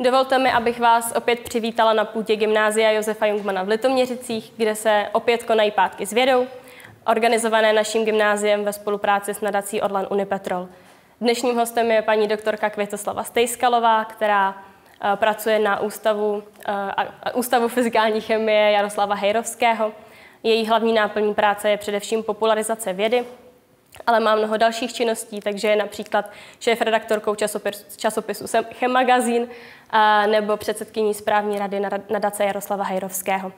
Dovolte mi, abych vás opět přivítala na půdě Gymnázia Josefa Jungmana v Litoměřicích, kde se opět konají pátky s vědou, organizované naším gymnáziem ve spolupráci s nadací Orlan Unipetrol. Dnešním hostem je paní doktorka Květoslava Stejskalová, která eh, pracuje na ústavu, uh, ústavu fyzikální chemie Jaroslava Hejrovského. Její hlavní náplní práce je především popularizace vědy, ale má mnoho dalších činností, takže je například šéf-redaktorkou časopisu, časopisu Chemagazín nebo předsedkyní správní rady nadace Jaroslava Hajrovského.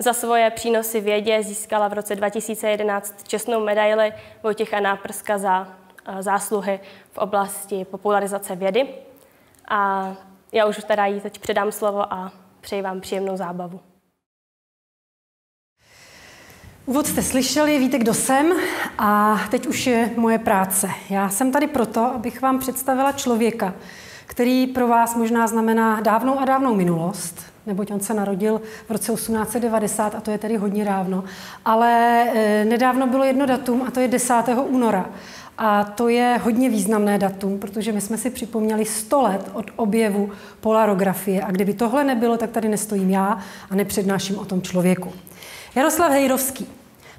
Za svoje přínosy vědě získala v roce 2011 čestnou medaili Vojtěcha Náprska za zásluhy v oblasti popularizace vědy. A já už teda jí teď předám slovo a přeji vám příjemnou zábavu. Úvod jste slyšeli, víte, kdo jsem a teď už je moje práce. Já jsem tady proto, abych vám představila člověka, který pro vás možná znamená dávnou a dávnou minulost, neboť on se narodil v roce 1890 a to je tedy hodně dávno, ale e, nedávno bylo jedno datum a to je 10. února. A to je hodně významné datum, protože my jsme si připomněli 100 let od objevu polarografie. A kdyby tohle nebylo, tak tady nestojím já a nepřednáším o tom člověku. Jaroslav Hejrovský.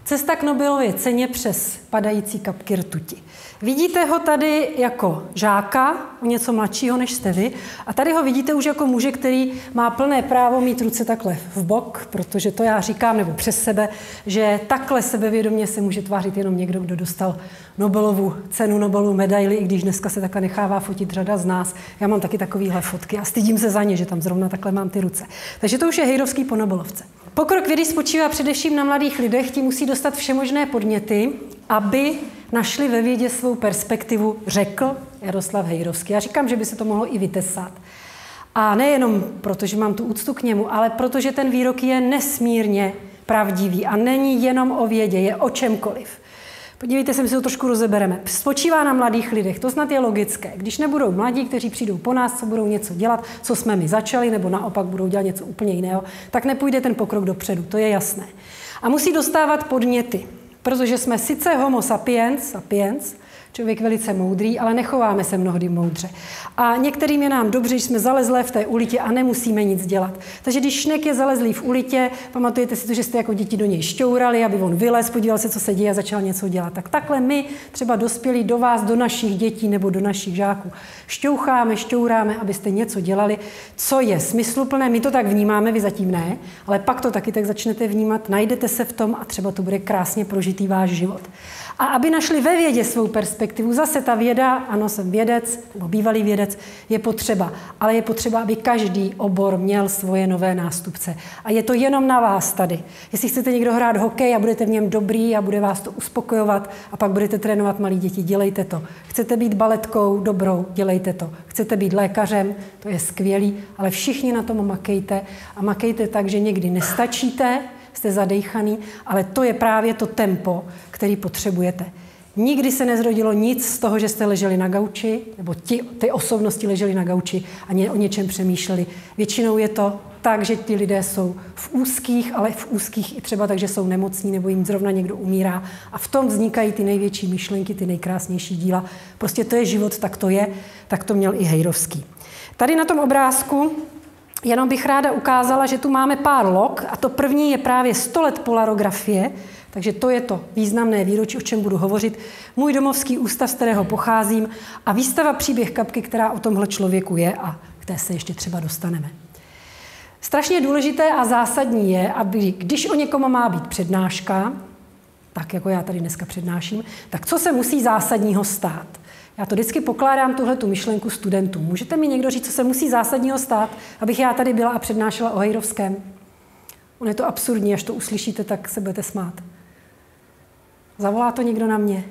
Cesta k Nobelově ceně přes padající kapky rtuti. Vidíte ho tady jako žáka, o něco mladšího než jste vy, a tady ho vidíte už jako muže, který má plné právo mít ruce takhle v bok, protože to já říkám, nebo přes sebe, že takhle sebevědomě se může tvářit jenom někdo, kdo dostal Nobelovu cenu, Nobelovu medaili, i když dneska se takhle nechává fotit řada z nás. Já mám taky takovýhle fotky a stydím se za ně, že tam zrovna takhle mám ty ruce. Takže to už je Hejrovský po Nobelovce. Pokrok vědy spočívá především na mladých lidech, ti musí dostat všemožné podněty, aby našli ve vědě svou perspektivu, řekl Jaroslav Hejrovský. Já říkám, že by se to mohlo i vytesat. A nejenom proto, že mám tu úctu k němu, ale protože ten výrok je nesmírně pravdivý a není jenom o vědě, je o čemkoliv. Podívejte se, my si to trošku rozebereme. Spočívá na mladých lidech, to snad je logické. Když nebudou mladí, kteří přijdou po nás, co budou něco dělat, co jsme my začali, nebo naopak budou dělat něco úplně jiného, tak nepůjde ten pokrok dopředu, to je jasné. A musí dostávat podněty, protože jsme sice homo sapiens, sapiens, člověk velice moudrý, ale nechováme se mnohdy moudře. A některým je nám dobře, že jsme zalezlé v té ulitě a nemusíme nic dělat. Takže když šnek je zalezlý v ulitě, pamatujete si to, že jste jako děti do něj šťourali, aby on vylez, podíval se, co se děje a začal něco dělat. Tak takhle my třeba dospělí do vás, do našich dětí nebo do našich žáků. Šťoucháme, šťouráme, abyste něco dělali, co je smysluplné. My to tak vnímáme, vy zatím ne, ale pak to taky tak začnete vnímat, najdete se v tom a třeba to bude krásně prožitý váš život. A aby našli ve vědě svou perspektivu, zase ta věda, ano, jsem vědec, nebo bývalý vědec, je potřeba. Ale je potřeba, aby každý obor měl svoje nové nástupce. A je to jenom na vás tady. Jestli chcete někdo hrát hokej a budete v něm dobrý a bude vás to uspokojovat a pak budete trénovat malí děti, dělejte to. Chcete být baletkou dobrou, dělejte to. Chcete být lékařem, to je skvělý, ale všichni na tom makejte a makejte tak, že někdy nestačíte, jste zadejchaný, ale to je právě to tempo, který potřebujete. Nikdy se nezrodilo nic z toho, že jste leželi na gauči, nebo ti, ty osobnosti leželi na gauči a ně, o něčem přemýšleli. Většinou je to tak, že ti lidé jsou v úzkých, ale v úzkých i třeba tak, že jsou nemocní nebo jim zrovna někdo umírá. A v tom vznikají ty největší myšlenky, ty nejkrásnější díla. Prostě to je život, tak to je, tak to měl i Hejrovský. Tady na tom obrázku Jenom bych ráda ukázala, že tu máme pár log a to první je právě 100 let polarografie, takže to je to významné výročí, o čem budu hovořit. Můj domovský ústav, z kterého pocházím a výstava Příběh kapky, která o tomhle člověku je a k té se ještě třeba dostaneme. Strašně důležité a zásadní je, aby když o někom má být přednáška, tak jako já tady dneska přednáším, tak co se musí zásadního stát? Já to vždycky pokládám tuhle tu myšlenku studentům. Můžete mi někdo říct, co se musí zásadního stát, abych já tady byla a přednášela o Hejrovském? On je to absurdní, až to uslyšíte, tak se budete smát. Zavolá to někdo na mě.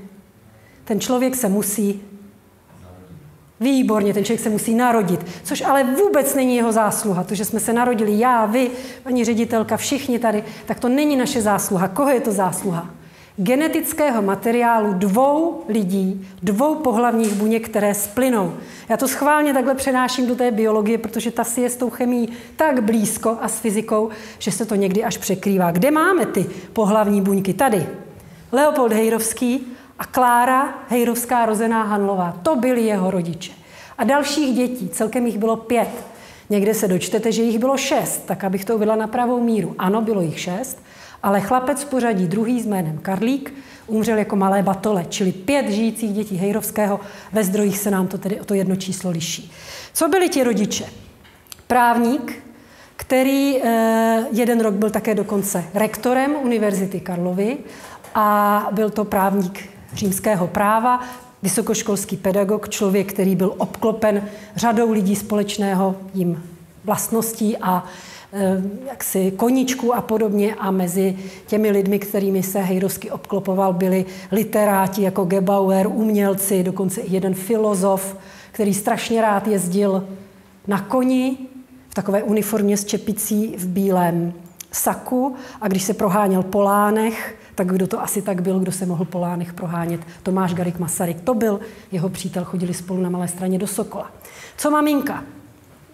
Ten člověk se musí Výborně, ten člověk se musí narodit, což ale vůbec není jeho zásluha. To, že jsme se narodili já, vy, paní ředitelka, všichni tady, tak to není naše zásluha. Koho je to zásluha? genetického materiálu dvou lidí, dvou pohlavních buněk, které splynou. Já to schválně takhle přenáším do té biologie, protože ta si je s tou chemií tak blízko a s fyzikou, že se to někdy až překrývá. Kde máme ty pohlavní buňky? Tady. Leopold Hejrovský a Klára Hejrovská rozená Hanlová. To byli jeho rodiče. A dalších dětí, celkem jich bylo pět. Někde se dočtete, že jich bylo šest, tak abych to uvedla na pravou míru. Ano, bylo jich šest, ale chlapec v pořadí druhý s jménem Karlík umřel jako malé batole, čili pět žijících dětí Hejrovského. Ve zdrojích se nám to tedy o to jedno číslo liší. Co byli ti rodiče? Právník, který eh, jeden rok byl také dokonce rektorem Univerzity Karlovy a byl to právník římského práva, vysokoškolský pedagog, člověk, který byl obklopen řadou lidí společného jim vlastností a eh, jaksi koníčku a podobně. A mezi těmi lidmi, kterými se Hejrovský obklopoval, byli literáti jako Gebauer, umělci, dokonce i jeden filozof, který strašně rád jezdil na koni, v takové uniformě s čepicí v bílém saku. A když se proháněl po lánech, tak kdo to asi tak byl, kdo se mohl po lánech prohánět? Tomáš Garik Masaryk. To byl jeho přítel, chodili spolu na Malé straně do Sokola. Co maminka?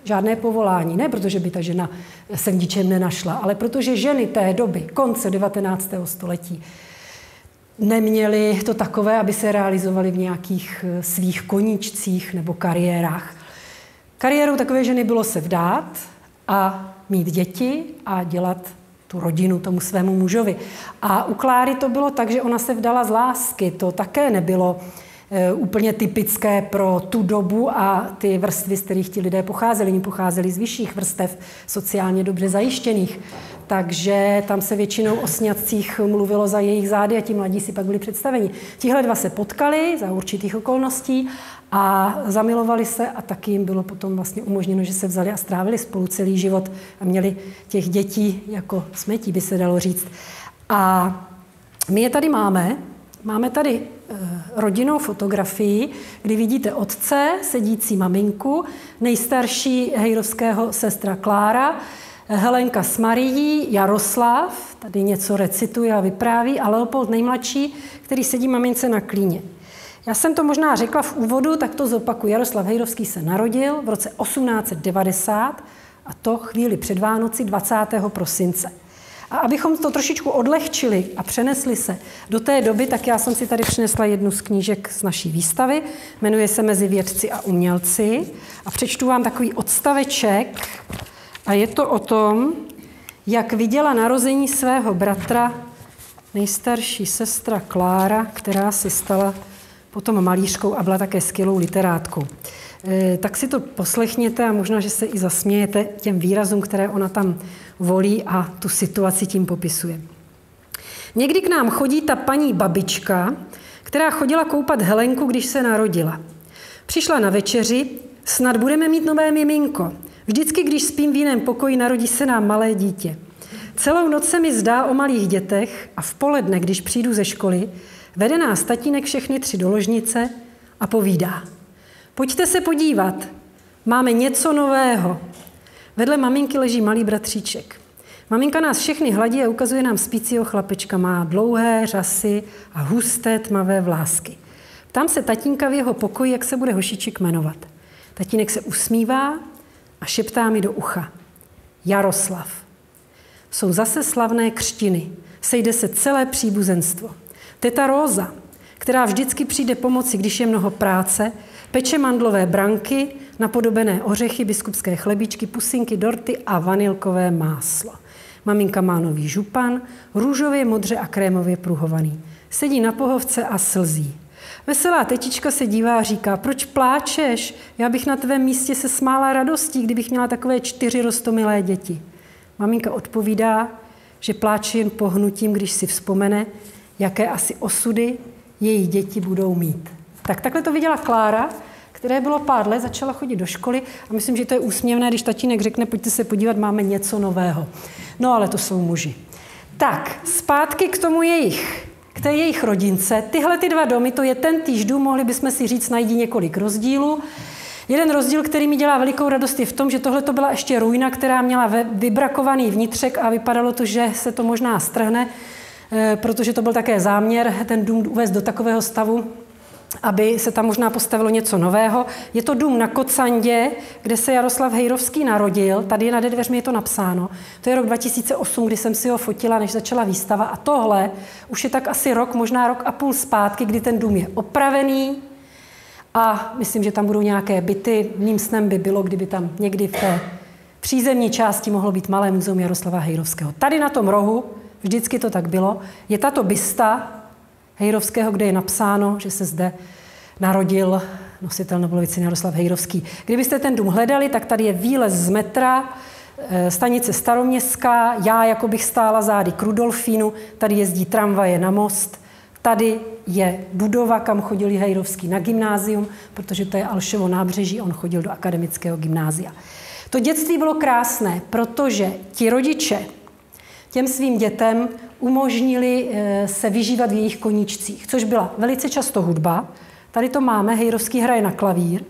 Žádné povolání, ne protože by ta žena se ničem nenašla, ale protože ženy té doby, konce 19. století, neměly to takové, aby se realizovaly v nějakých eh, svých koníčcích nebo kariérách. Kariérou takové ženy bylo se vdát a mít děti a dělat tu rodinu tomu svému mužovi. A u Kláry to bylo tak, že ona se vdala z lásky. To také nebylo e, úplně typické pro tu dobu a ty vrstvy, z kterých ti lidé pocházeli. Oni pocházeli z vyšších vrstev, sociálně dobře zajištěných. Takže tam se většinou o sňatcích mluvilo za jejich zády a ti mladí si pak byli představeni. Tihle dva se potkali za určitých okolností a zamilovali se a taky jim bylo potom vlastně umožněno, že se vzali a strávili spolu celý život a měli těch dětí jako smetí, by se dalo říct. A my je tady máme. Máme tady eh, rodinnou fotografii, kdy vidíte otce, sedící maminku, nejstarší hejrovského sestra Klára, Helenka s Marií, Jaroslav, tady něco recituje a vypráví, a Leopold nejmladší, který sedí mamince na klíně. Já jsem to možná řekla v úvodu, tak to zopakuju. Jaroslav Hejrovský se narodil v roce 1890 a to chvíli před Vánoci 20. prosince. A abychom to trošičku odlehčili a přenesli se do té doby, tak já jsem si tady přinesla jednu z knížek z naší výstavy. Jmenuje se Mezi vědci a umělci. A přečtu vám takový odstaveček. A je to o tom, jak viděla narození svého bratra nejstarší sestra Klára, která se stala potom malířkou a byla také skvělou literátkou. E, tak si to poslechněte a možná, že se i zasmějete těm výrazům, které ona tam volí a tu situaci tím popisuje. Někdy k nám chodí ta paní babička, která chodila koupat Helenku, když se narodila. Přišla na večeři, snad budeme mít nové miminko. Vždycky, když spím v jiném pokoji, narodí se nám malé dítě. Celou noc se mi zdá o malých dětech a v poledne, když přijdu ze školy, Vede nás tatínek všechny tři do ložnice a povídá. Pojďte se podívat, máme něco nového. Vedle maminky leží malý bratříček. Maminka nás všechny hladí a ukazuje nám spícího chlapečka. Má dlouhé řasy a husté tmavé vlásky. Tam se tatínka v jeho pokoji, jak se bude hošiček jmenovat. Tatínek se usmívá a šeptá mi do ucha. Jaroslav. Jsou zase slavné křtiny. Sejde se celé příbuzenstvo. Teta Róza, která vždycky přijde pomoci, když je mnoho práce, peče mandlové branky, napodobené ořechy, biskupské chlebíčky, pusinky, dorty a vanilkové máslo. Maminka má nový župan, růžově, modře a krémově pruhovaný. Sedí na pohovce a slzí. Veselá tetička se dívá a říká, proč pláčeš? Já bych na tvém místě se smála radostí, kdybych měla takové čtyři rostomilé děti. Maminka odpovídá, že pláče jen pohnutím, když si vzpomene, jaké asi osudy její děti budou mít. Tak takhle to viděla Klára, které bylo pár let, začala chodit do školy a myslím, že to je úsměvné, když tatínek řekne, pojďte se podívat, máme něco nového. No ale to jsou muži. Tak, zpátky k tomu jejich, k té jejich rodince. Tyhle ty dva domy, to je ten týž dům, mohli bychom si říct, najdi několik rozdílů. Jeden rozdíl, který mi dělá velikou radost, je v tom, že tohle to byla ještě ruina, která měla vybrakovaný vnitřek a vypadalo to, že se to možná strhne. Eh, protože to byl také záměr ten dům uvést do takového stavu, aby se tam možná postavilo něco nového. Je to dům na Kocandě, kde se Jaroslav Hejrovský narodil. Tady na dveřmi je to napsáno. To je rok 2008, kdy jsem si ho fotila, než začala výstava. A tohle už je tak asi rok, možná rok a půl zpátky, kdy ten dům je opravený. A myslím, že tam budou nějaké byty. Mým snem by bylo, kdyby tam někdy v té přízemní části mohlo být malé muzeum Jaroslava Hejrovského. Tady na tom rohu, vždycky to tak bylo, je tato bysta Hejrovského, kde je napsáno, že se zde narodil nositel Nobelovy ceny Jaroslav Hejrovský. Kdybyste ten dům hledali, tak tady je výlez z metra, eh, stanice Staroměstská, já jako bych stála zády k Rudolfínu, tady jezdí tramvaje na most, tady je budova, kam chodil Hejrovský na gymnázium, protože to je Alšovo nábřeží, on chodil do akademického gymnázia. To dětství bylo krásné, protože ti rodiče těm svým dětem umožnili eh, se vyžívat v jejich koníčcích, což byla velice často hudba. Tady to máme, Hejrovský hraje na klavír.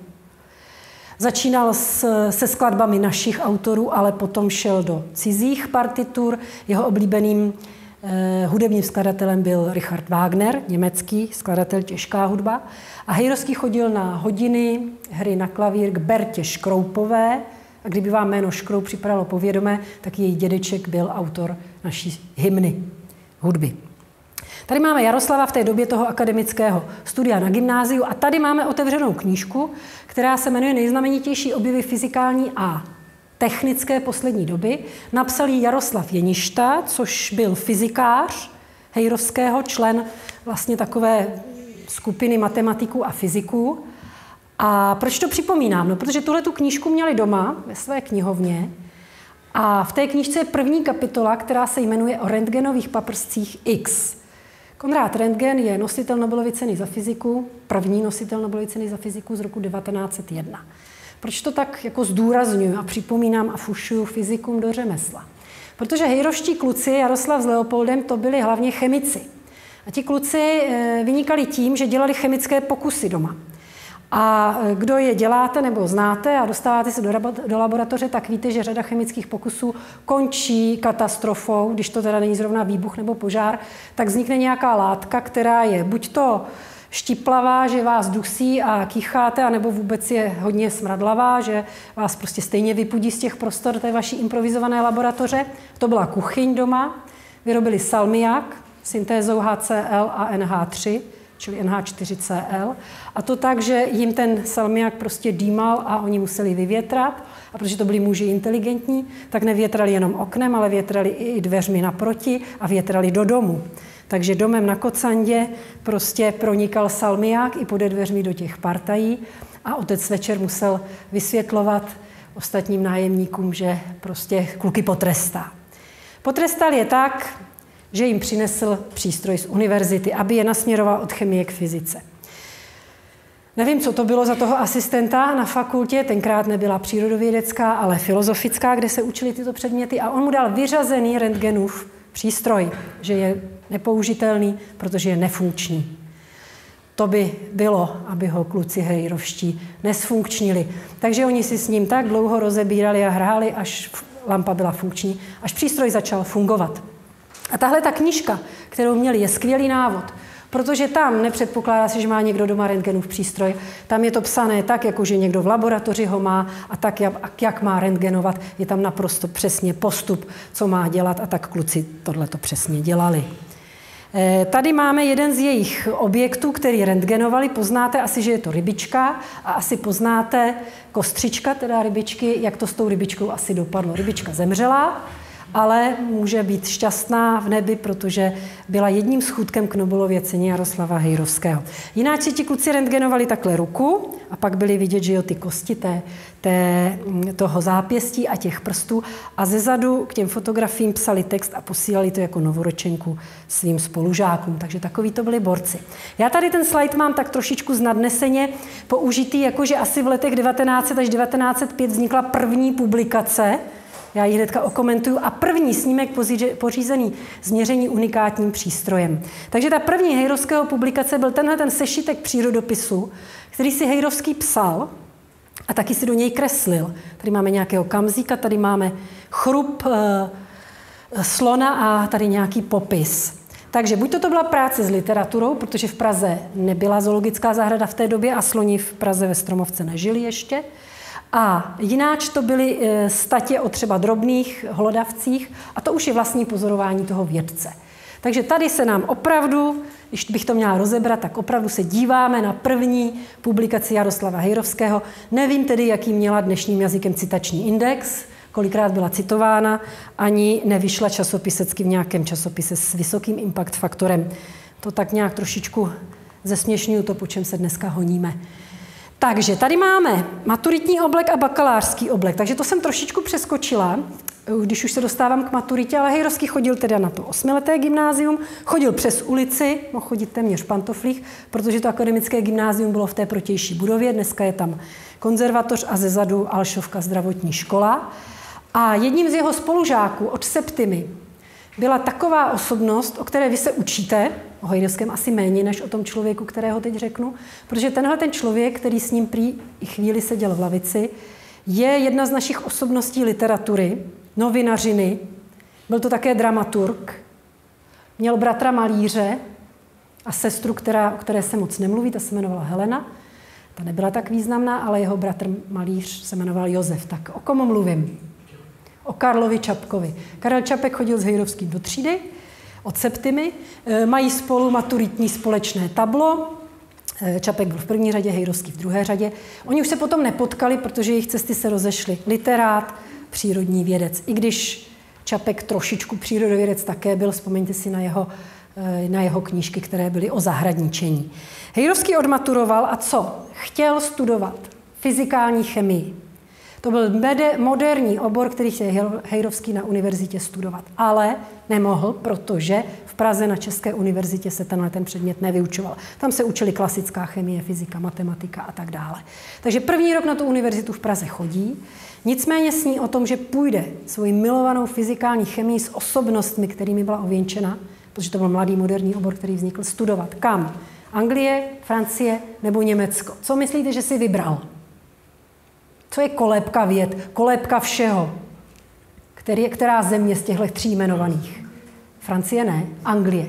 Začínal s, se skladbami našich autorů, ale potom šel do cizích partitur. Jeho oblíbeným eh, hudebním skladatelem byl Richard Wagner, německý skladatel těžká hudba. A Hejrovský chodil na hodiny hry na klavír k Bertě Škroupové, a kdyby vám jméno Škrou připadalo povědomé, tak její dědeček byl autor naší hymny hudby. Tady máme Jaroslava v té době toho akademického studia na gymnáziu a tady máme otevřenou knížku, která se jmenuje Nejznamenitější objevy fyzikální a technické poslední doby. Napsal ji Jaroslav Jeništa, což byl fyzikář Hejrovského, člen vlastně takové skupiny matematiků a fyziků. A proč to připomínám? No, protože tuhle tu knížku měli doma ve své knihovně a v té knížce je první kapitola, která se jmenuje o rentgenových paprscích X. Konrad Rentgen je nositel Nobelovy ceny za fyziku, první nositel Nobelovy ceny za fyziku z roku 1901. Proč to tak jako zdůraznuju a připomínám a fušuju fyzikům do řemesla? Protože hejroští kluci, Jaroslav s Leopoldem, to byli hlavně chemici. A ti kluci eh, vynikali tím, že dělali chemické pokusy doma. A e, kdo je děláte nebo znáte a dostáváte se do, do laboratoře, tak víte, že řada chemických pokusů končí katastrofou, když to teda není zrovna výbuch nebo požár, tak vznikne nějaká látka, která je buď to štiplavá, že vás dusí a kýcháte, anebo vůbec je hodně smradlavá, že vás prostě stejně vypudí z těch prostor té vaší improvizované laboratoře. To byla kuchyň doma, vyrobili salmiak syntézou HCl a NH3, čili NH4Cl. A to tak, že jim ten salmiak prostě dýmal a oni museli vyvětrat. A protože to byli muži inteligentní, tak nevětrali jenom oknem, ale větrali i dveřmi naproti a větrali do domu. Takže domem na Kocandě prostě pronikal salmiák i pode dveřmi do těch partají a otec večer musel vysvětlovat ostatním nájemníkům, že prostě kluky potrestá. Potrestal je tak, že jim přinesl přístroj z univerzity, aby je nasměroval od chemie k fyzice. Nevím, co to bylo za toho asistenta na fakultě, tenkrát nebyla přírodovědecká, ale filozofická, kde se učili tyto předměty a on mu dal vyřazený rentgenův přístroj, že je nepoužitelný, protože je nefunkční. To by bylo, aby ho kluci hejrovští nesfunkčnili. Takže oni si s ním tak dlouho rozebírali a hráli, až lampa byla funkční, až přístroj začal fungovat. A tahle ta knížka, kterou měli, je skvělý návod, protože tam nepředpokládá se, že má někdo doma rentgenův přístroj. Tam je to psané tak, jako že někdo v laboratoři ho má a tak, jak, jak má rentgenovat. Je tam naprosto přesně postup, co má dělat a tak kluci tohle to přesně dělali. Eh, tady máme jeden z jejich objektů, který rentgenovali. Poznáte asi, že je to rybička a asi poznáte kostřička, teda rybičky, jak to s tou rybičkou asi dopadlo. Rybička zemřela, ale může být šťastná v nebi, protože byla jedním schůdkem k Nobelově ceně Jaroslava Hejrovského. Jináč si ti kluci rentgenovali takhle ruku a pak byly vidět, že jo, ty kosti té, té, toho zápěstí a těch prstů a ze zadu k těm fotografiím psali text a posílali to jako novoročenku svým spolužákům. Takže takový to byli borci. Já tady ten slide mám tak trošičku znadneseně použitý, jakože asi v letech 1900 až 1905 vznikla první publikace já ji hnedka okomentuju. A první snímek pořízený změření unikátním přístrojem. Takže ta první Hejrovského publikace byl tenhle ten sešitek přírodopisu, který si Hejrovský psal a taky si do něj kreslil. Tady máme nějakého kamzíka, tady máme chrup e, slona a tady nějaký popis. Takže buď to, to byla práce s literaturou, protože v Praze nebyla zoologická zahrada v té době a sloni v Praze ve Stromovce nežili ještě, a jináč to byly e, statě o třeba drobných hlodavcích a to už je vlastní pozorování toho vědce. Takže tady se nám opravdu, když bych to měla rozebrat, tak opravdu se díváme na první publikaci Jaroslava Hejrovského. Nevím tedy, jaký měla dnešním jazykem citační index, kolikrát byla citována, ani nevyšla časopisecky v nějakém časopise s vysokým impact faktorem. To tak nějak trošičku zesměšňuju to, po čem se dneska honíme. Takže tady máme maturitní oblek a bakalářský oblek. Takže to jsem trošičku přeskočila, když už se dostávám k maturitě, ale Hejrovský chodil teda na to osmileté gymnázium, chodil přes ulici, mohl chodit téměř v pantoflích, protože to akademické gymnázium bylo v té protější budově, dneska je tam konzervatoř a zezadu Alšovka zdravotní škola. A jedním z jeho spolužáků od Septimy byla taková osobnost, o které vy se učíte, o Hejrovském asi méně než o tom člověku, kterého teď řeknu, protože tenhle ten člověk, který s ním prý i chvíli seděl v lavici, je jedna z našich osobností literatury, novinařiny, byl to také dramaturg, měl bratra malíře a sestru, která, o které se moc nemluví, ta se jmenovala Helena. Ta nebyla tak významná, ale jeho bratr malíř se jmenoval Josef. Tak o kom mluvím? O Karlovi Čapkovi. Karel Čapek chodil s Hejrovským do třídy, od Septimy. E, mají spolu maturitní společné tablo. E, Čapek byl v první řadě, Hejrovský v druhé řadě. Oni už se potom nepotkali, protože jejich cesty se rozešly. Literát, přírodní vědec. I když Čapek trošičku přírodovědec také byl, vzpomeňte si na jeho, e, na jeho knížky, které byly o zahradničení. Hejrovský odmaturoval a co? Chtěl studovat fyzikální chemii. To byl moderní obor, který chtěl Hejrovský na univerzitě studovat. Ale nemohl, protože v Praze na České univerzitě se tenhle ten předmět nevyučoval. Tam se učili klasická chemie, fyzika, matematika a tak dále. Takže první rok na tu univerzitu v Praze chodí, nicméně sní o tom, že půjde svoji milovanou fyzikální chemii s osobnostmi, kterými byla ověnčena, protože to byl mladý moderní obor, který vznikl, studovat. Kam? Anglie, Francie nebo Německo. Co myslíte, že si vybral? Co je kolébka věd? Kolébka všeho. Který, která země z těchto tří jmenovaných? Francie ne, Anglie.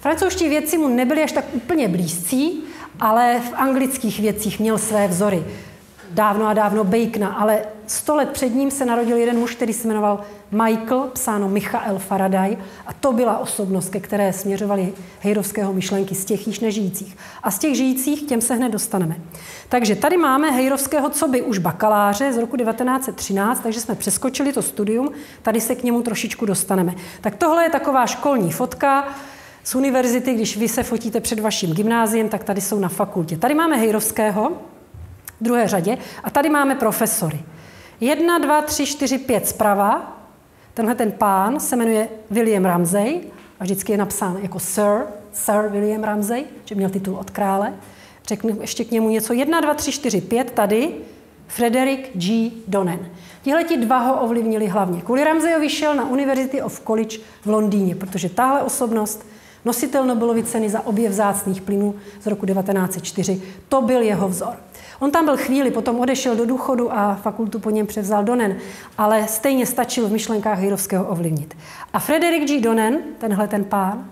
Francouzští vědci mu nebyli až tak úplně blízcí, ale v anglických věcích měl své vzory. Dávno a dávno Bacona, ale sto let před ním se narodil jeden muž, který se jmenoval Michael, psáno Michael Faraday, a to byla osobnost, ke které směřovaly hejrovského myšlenky z těch již nežijících. A z těch žijících těm se hned dostaneme. Takže tady máme hejrovského, co by už bakaláře z roku 1913, takže jsme přeskočili to studium, tady se k němu trošičku dostaneme. Tak tohle je taková školní fotka, z univerzity, když vy se fotíte před vaším gymnáziem, tak tady jsou na fakultě. Tady máme Hejrovského, v druhé řadě, a tady máme profesory. Jedna, dva, tři, čtyři, pět zprava, Tenhle ten pán se jmenuje William Ramsey a vždycky je napsán jako Sir, Sir William Ramsey, že měl titul od krále. Řeknu ještě k němu něco. 1, 2, 3, 4, 5 tady. Frederick G. Donen. Tihle ti dva ho ovlivnili hlavně. Kvůli Ramseyovi šel na University of College v Londýně, protože tahle osobnost, nositel Nobelovy ceny za objev vzácných plynů z roku 1904, to byl jeho vzor. On tam byl chvíli, potom odešel do důchodu a fakultu po něm převzal Donen, ale stejně stačil v myšlenkách Hejrovského ovlivnit. A Frederick G. Donen, tenhle ten pán,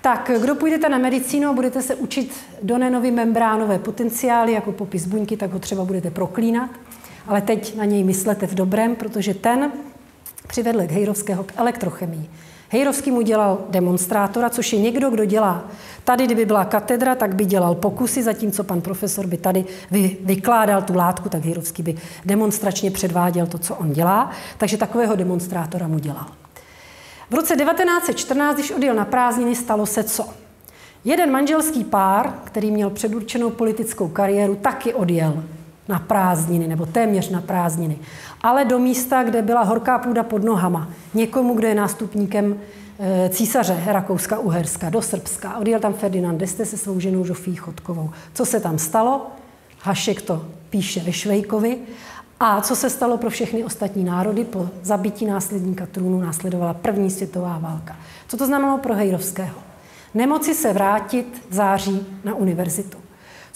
tak kdo půjdete na medicínu a budete se učit Donenovi membránové potenciály jako popis buňky, tak ho třeba budete proklínat. Ale teď na něj myslete v dobrém, protože ten přivedl k Hejrovského k elektrochemii. Hejrovský mu dělal demonstrátora, což je někdo, kdo dělá. Tady, kdyby byla katedra, tak by dělal pokusy, zatímco pan profesor by tady vy, vykládal tu látku, tak Hejrovský by demonstračně předváděl to, co on dělá. Takže takového demonstrátora mu dělal. V roce 1914, když odjel na prázdniny, stalo se co? Jeden manželský pár, který měl předurčenou politickou kariéru, taky odjel na prázdniny, nebo téměř na prázdniny, ale do místa, kde byla horká půda pod nohama, někomu, kdo je nástupníkem eh, císaře Rakouska-Uherska, do Srbska. Odjel tam Ferdinand d'Este se svou ženou Žofí Chodkovou. Co se tam stalo? Hašek to píše ve Švejkovi. A co se stalo pro všechny ostatní národy? Po zabití následníka trůnu následovala první světová válka. Co to znamenalo pro Hejrovského? Nemoci se vrátit v září na univerzitu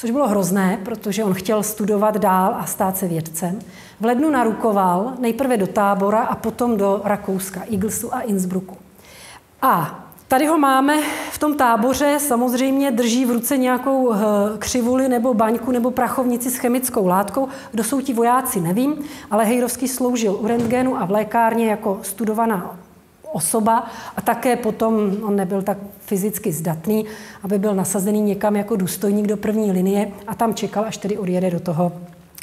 což bylo hrozné, protože on chtěl studovat dál a stát se vědcem. V lednu narukoval nejprve do tábora a potom do Rakouska, Iglesu a Innsbrucku. A tady ho máme v tom táboře, samozřejmě drží v ruce nějakou eh, křivuli nebo baňku nebo prachovnici s chemickou látkou. Kdo jsou ti vojáci, nevím, ale Hejrovský sloužil u rentgenu a v lékárně jako studovaná osoba a také potom on nebyl tak fyzicky zdatný, aby byl nasazený někam jako důstojník do první linie a tam čekal, až tedy odjede do toho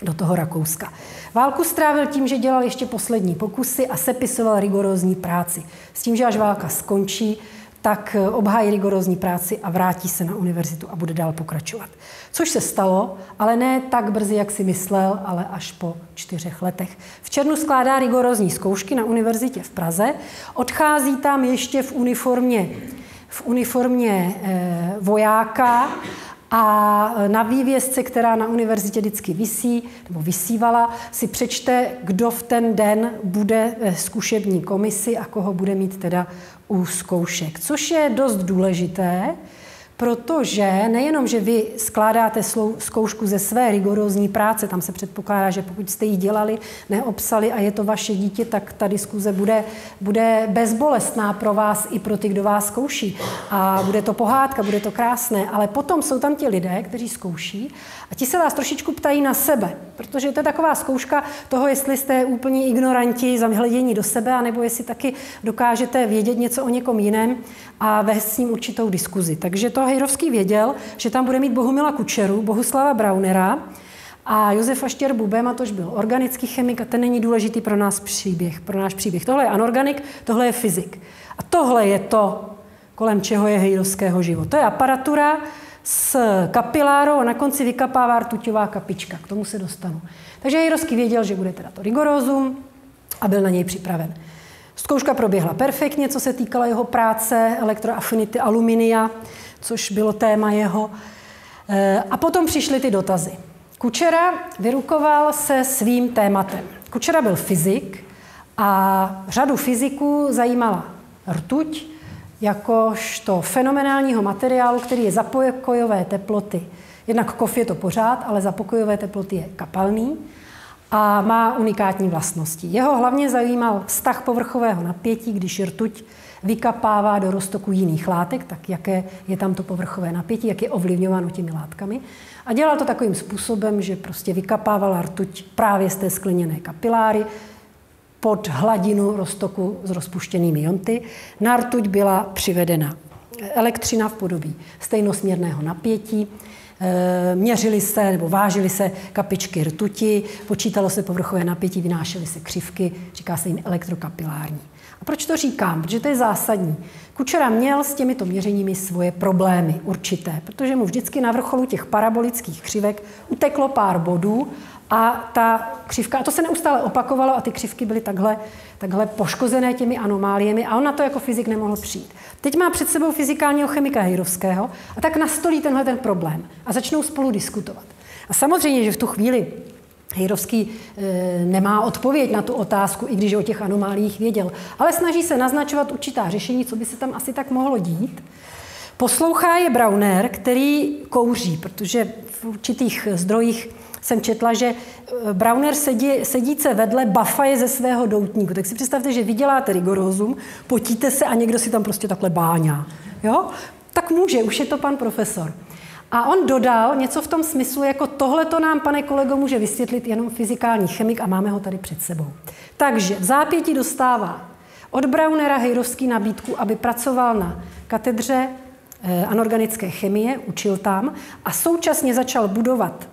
do toho Rakouska. Válku strávil tím, že dělal ještě poslední pokusy a sepisoval rigorózní práci. S tím, že až válka skončí, tak eh, obhájí rigorózní práci a vrátí se na univerzitu a bude dál pokračovat. Což se stalo, ale ne tak brzy, jak si myslel, ale až po čtyřech letech. V černu skládá rigorózní zkoušky na univerzitě v Praze, odchází tam ještě v uniformě, v uniformě e, vojáka a na vývězce, která na univerzitě vždycky visí, nebo vysívala, si přečte, kdo v ten den bude zkušební komisi a koho bude mít teda u zkoušek. Což je dost důležité, Protože nejenom, že vy skládáte zkoušku ze své rigorózní práce, tam se předpokládá, že pokud jste ji dělali, neobsali a je to vaše dítě, tak ta diskuze bude, bude bezbolestná pro vás i pro ty, kdo vás zkouší. A bude to pohádka, bude to krásné, ale potom jsou tam ti lidé, kteří zkouší a ti se vás trošičku ptají na sebe, protože to je taková zkouška toho, jestli jste úplně ignoranti za hledění do sebe, anebo jestli taky dokážete vědět něco o někom jiném a vést s ním určitou diskuzi. Takže to Hejrovský věděl, že tam bude mít Bohumila Kučeru, Bohuslava Braunera a Josefa Štěrbu Matoš byl organický chemik a ten není důležitý pro nás příběh, pro náš příběh. Tohle je anorganik, tohle je fyzik. A tohle je to, kolem čeho je hejrovského život. To je aparatura s kapilárou a na konci vykapává rtuťová kapička. K tomu se dostanu. Takže Hejrovský věděl, že bude teda to rigorózum a byl na něj připraven. Zkouška proběhla perfektně, co se týkalo jeho práce, elektroaffinity aluminia, což bylo téma jeho. Eh, a potom přišly ty dotazy. Kučera vyrukoval se svým tématem. Kučera byl fyzik a řadu fyziků zajímala rtuť, jakožto fenomenálního materiálu, který je za pokojové teploty. Jednak kov je to pořád, ale za pokojové teploty je kapalný a má unikátní vlastnosti. Jeho hlavně zajímal vztah povrchového napětí, když rtuť vykapává do roztoku jiných látek, tak jaké je tam to povrchové napětí, jak je ovlivňováno těmi látkami. A dělal to takovým způsobem, že prostě vykapávala rtuť právě z té skleněné kapiláry pod hladinu roztoku s rozpuštěnými jonty. Na rtuť byla přivedena elektřina v podobě stejnosměrného napětí, Eh, měřili se nebo vážili se kapičky rtuti, počítalo se povrchové napětí, vynášely se křivky, říká se jim elektrokapilární. Proč to říkám? Protože to je zásadní. Kučera měl s těmito měřeními svoje problémy určité, protože mu vždycky na vrcholu těch parabolických křivek uteklo pár bodů a ta křivka, a to se neustále opakovalo a ty křivky byly takhle, takhle poškozené těmi anomáliemi a on na to jako fyzik nemohl přijít. Teď má před sebou fyzikálního chemika Hejrovského a tak nastolí tenhle ten problém a začnou spolu diskutovat. A samozřejmě, že v tu chvíli Hejrovský e, nemá odpověď na tu otázku, i když o těch anomálích věděl, ale snaží se naznačovat určitá řešení, co by se tam asi tak mohlo dít. Poslouchá je Brauner, který kouří, protože v určitých zdrojích jsem četla, že eh, Browner sedí, sedíce vedle bafaje ze svého doutníku. Tak si představte, že vyděláte rigorózum, potíte se a někdo si tam prostě takhle báňá. Jo? Tak může, už je to pan profesor. A on dodal něco v tom smyslu, jako tohle to nám, pane kolego, může vysvětlit jenom fyzikální chemik a máme ho tady před sebou. Takže v zápětí dostává od Braunera Hejrovský nabídku, aby pracoval na katedře eh, anorganické chemie, učil tam a současně začal budovat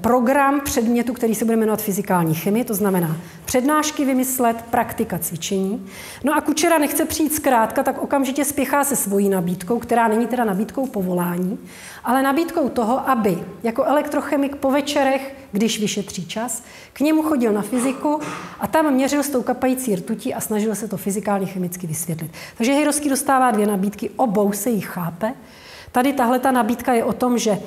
program předmětu, který se bude jmenovat fyzikální chemie, to znamená přednášky vymyslet, praktika cvičení. No a Kučera nechce přijít zkrátka, tak okamžitě spěchá se svojí nabídkou, která není teda nabídkou povolání, ale nabídkou toho, aby jako elektrochemik po večerech, když vyšetří čas, k němu chodil na fyziku a tam měřil s tou kapající rtutí a snažil se to fyzikálně chemicky vysvětlit. Takže Hejrovský dostává dvě nabídky, obou se jich chápe. Tady tahle ta nabídka je o tom, že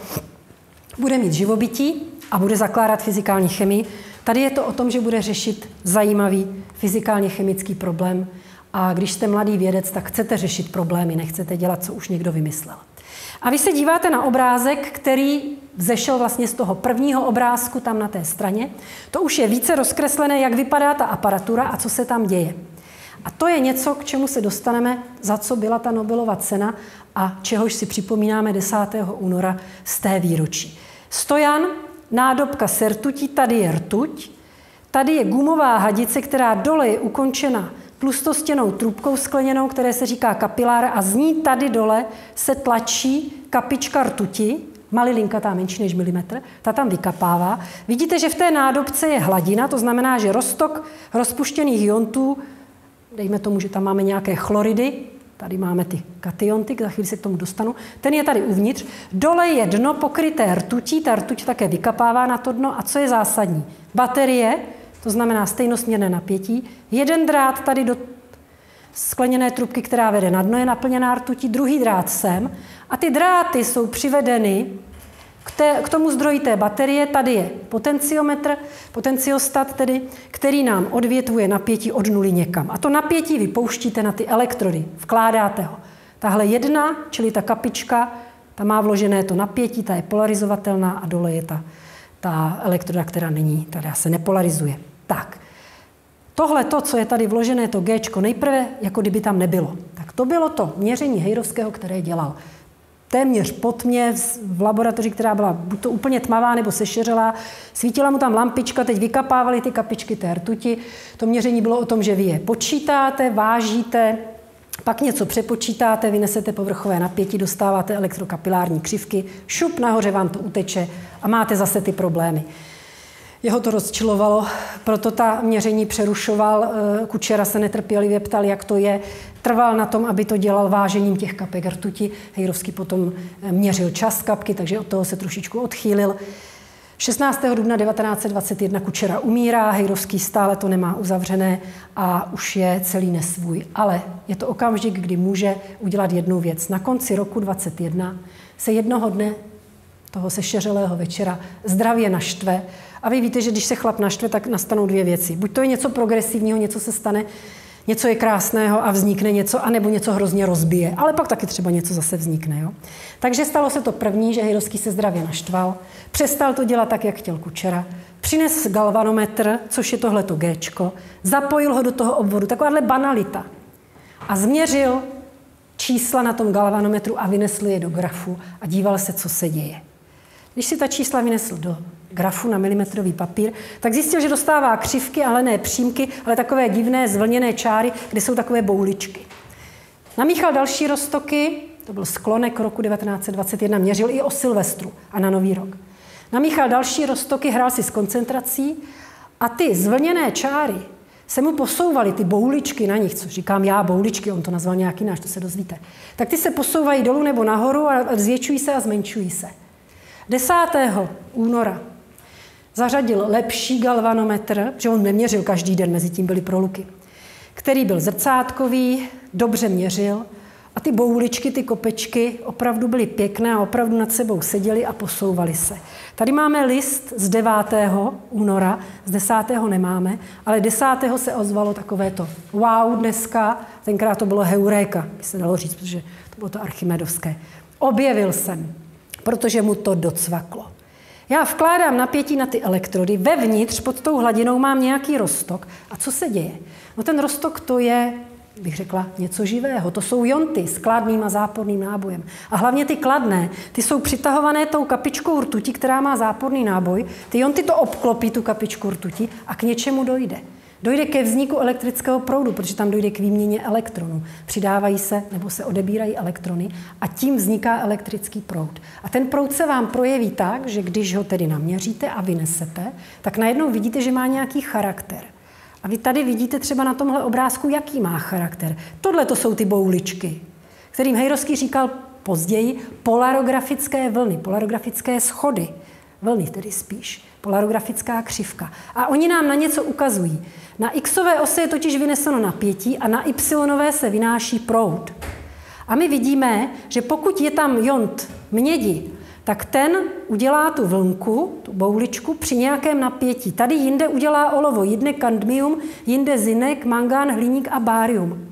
bude mít živobytí a bude zakládat fyzikální chemii. Tady je to o tom, že bude řešit zajímavý fyzikálně chemický problém a když jste mladý vědec, tak chcete řešit problémy, nechcete dělat, co už někdo vymyslel. A vy se díváte na obrázek, který zešel vlastně z toho prvního obrázku tam na té straně. To už je více rozkreslené, jak vypadá ta aparatura a co se tam děje. A to je něco, k čemu se dostaneme, za co byla ta Nobelova cena a čehož si připomínáme 10. února z té výročí. Stojan, nádobka se rtutí, tady je rtuť, tady je gumová hadice, která dole je ukončena tlustostěnou trubkou skleněnou, které se říká kapilár a z ní tady dole se tlačí kapička rtuti malilinkatá, menší než milimetr, ta tam vykapává. Vidíte, že v té nádobce je hladina, to znamená, že roztok rozpuštěných iontů, dejme tomu, že tam máme nějaké chloridy, tady máme ty kationty, za chvíli se k tomu dostanu, ten je tady uvnitř, dole je dno pokryté rtutí, ta rtuť také vykapává na to dno. A co je zásadní? Baterie, to znamená stejnosměrné napětí, jeden drát tady do skleněné trubky, která vede na dno, je naplněná rtutí, druhý drát sem. A ty dráty jsou přivedeny k, té, k tomu zdroji té baterie. Tady je potenciometr, potenciostat tedy, který nám odvětvuje napětí od nuly někam. A to napětí vypouštíte na ty elektrody, vkládáte ho. Tahle jedna, čili ta kapička, ta má vložené to napětí, ta je polarizovatelná a dole je ta, ta elektroda, která není, která se nepolarizuje. Tak, tohle to, co je tady vložené, to G, nejprve, jako kdyby tam nebylo. Tak to bylo to měření Hejrovského, které dělal téměř pod mě v laboratoři, která byla buď to úplně tmavá nebo sešeřelá. Svítila mu tam lampička, teď vykapávali ty kapičky té rtuti. To měření bylo o tom, že vy je počítáte, vážíte, pak něco přepočítáte, vynesete povrchové napětí, dostáváte elektrokapilární křivky, šup nahoře vám to uteče a máte zase ty problémy. Jeho to rozčilovalo, proto ta měření přerušoval. Eh, Kučera se netrpělivě ptal, jak to je. Trval na tom, aby to dělal vážením těch kapek rtuti. Hejrovský potom eh, měřil čas kapky, takže od toho se trošičku odchýlil. 16. dubna 1921 Kučera umírá, Hejrovský stále to nemá uzavřené a už je celý nesvůj. Ale je to okamžik, kdy může udělat jednu věc. Na konci roku 21 se jednoho dne toho sešeřelého večera zdravě naštve a vy víte, že když se chlap naštve, tak nastanou dvě věci. Buď to je něco progresivního, něco se stane, něco je krásného a vznikne něco, anebo něco hrozně rozbije. Ale pak taky třeba něco zase vznikne. Jo? Takže stalo se to první, že Hejrovský se zdravě naštval, přestal to dělat tak, jak chtěl Kučera, přines galvanometr, což je tohleto G, zapojil ho do toho obvodu, takováhle banalita. A změřil čísla na tom galvanometru a vynesl je do grafu a díval se, co se děje. Když si ta čísla vynesl do grafu na milimetrový papír, tak zjistil, že dostává křivky, ale ne přímky, ale takové divné zvlněné čáry, kde jsou takové bouličky. Namíchal další roztoky, to byl sklonek roku 1921, měřil i o Silvestru a na Nový rok. Namíchal další roztoky, hrál si s koncentrací a ty zvlněné čáry se mu posouvaly, ty bouličky na nich, co říkám já, bouličky, on to nazval nějaký náš, to se dozvíte, tak ty se posouvají dolů nebo nahoru a zvětšují se a zmenšují se. 10. února zařadil lepší galvanometr, že on neměřil každý den, mezi tím byly proluky, který byl zrcátkový, dobře měřil a ty bouličky, ty kopečky opravdu byly pěkné a opravdu nad sebou seděly a posouvaly se. Tady máme list z 9. února, z 10. nemáme, ale 10. se ozvalo takové to wow dneska, tenkrát to bylo heuréka, by se dalo říct, protože to bylo to archimedovské. Objevil jsem, protože mu to docvaklo. Já vkládám napětí na ty elektrody, vevnitř pod tou hladinou mám nějaký roztok. A co se děje? No ten roztok to je, bych řekla, něco živého. To jsou jonty s kladným a záporným nábojem. A hlavně ty kladné, ty jsou přitahované tou kapičkou rtuti, která má záporný náboj. Ty jonty to obklopí, tu kapičku rtuti a k něčemu dojde. Dojde ke vzniku elektrického proudu, protože tam dojde k výměně elektronů. Přidávají se nebo se odebírají elektrony a tím vzniká elektrický proud. A ten proud se vám projeví tak, že když ho tedy naměříte a vynesete, tak najednou vidíte, že má nějaký charakter. A vy tady vidíte třeba na tomhle obrázku, jaký má charakter. Tohle to jsou ty bouličky, kterým Hejrovský říkal později polarografické vlny, polarografické schody. Vlny tedy spíš, polarografická křivka. A oni nám na něco ukazují. Na xové ose je totiž vyneseno napětí a na y se vynáší proud. A my vidíme, že pokud je tam jont mědi, tak ten udělá tu vlnku, tu bouličku při nějakém napětí. Tady jinde udělá olovo, jinde kadmium, jinde zinek, mangán, hliník a bárium.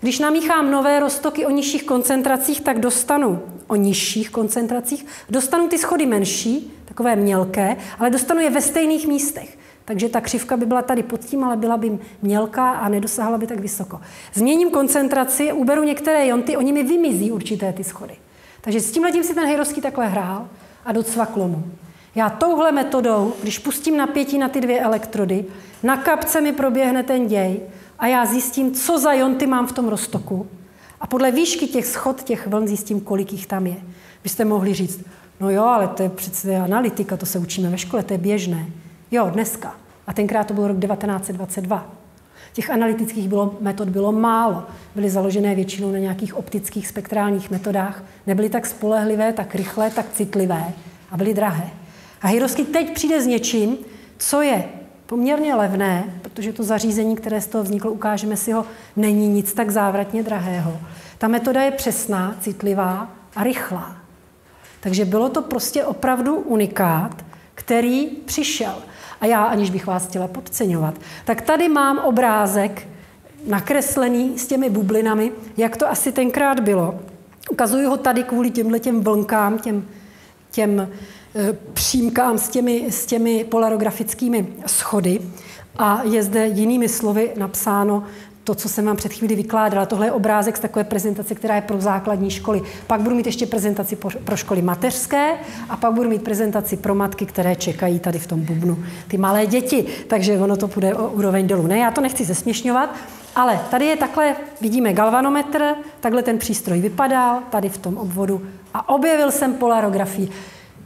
Když namíchám nové roztoky o nižších koncentracích, tak dostanu o nižších koncentracích, dostanu ty schody menší, takové mělké, ale dostanu je ve stejných místech. Takže ta křivka by byla tady pod tím, ale byla by mělká a nedosáhla by tak vysoko. Změním koncentraci, uberu některé jonty, oni mi vymizí určité ty schody. Takže s tímhle tím si ten Hejrovský takhle hrál a docvaklo mu. Já touhle metodou, když pustím napětí na ty dvě elektrody, na kapce mi proběhne ten děj a já zjistím, co za jonty mám v tom roztoku. A podle výšky těch schod, těch vln zjistím, kolik jich tam je. Byste mohli říct, No jo, ale to je přece analytika, to se učíme ve škole, to je běžné. Jo, dneska. A tenkrát to byl rok 1922. Těch analytických bylo, metod bylo málo. Byly založené většinou na nějakých optických spektrálních metodách. Nebyly tak spolehlivé, tak rychlé, tak citlivé a byly drahé. A Hirovský teď přijde s něčím, co je poměrně levné, protože to zařízení, které z toho vzniklo, ukážeme si ho, není nic tak závratně drahého. Ta metoda je přesná, citlivá a rychlá. Takže bylo to prostě opravdu unikát, který přišel. A já, aniž bych vás chtěla podceňovat, tak tady mám obrázek nakreslený s těmi bublinami, jak to asi tenkrát bylo. Ukazuju ho tady kvůli těmhle těm vlnkám, těm, těm e, přímkám s těmi, s těmi polarografickými schody. A je zde jinými slovy napsáno to, co jsem vám před chvíli vykládala. Tohle je obrázek z takové prezentace, která je pro základní školy. Pak budu mít ještě prezentaci pro školy mateřské a pak budu mít prezentaci pro matky, které čekají tady v tom bubnu. Ty malé děti, takže ono to půjde o úroveň dolů. Ne, já to nechci zesměšňovat, ale tady je takhle, vidíme galvanometr, takhle ten přístroj vypadal, tady v tom obvodu a objevil jsem polarografii.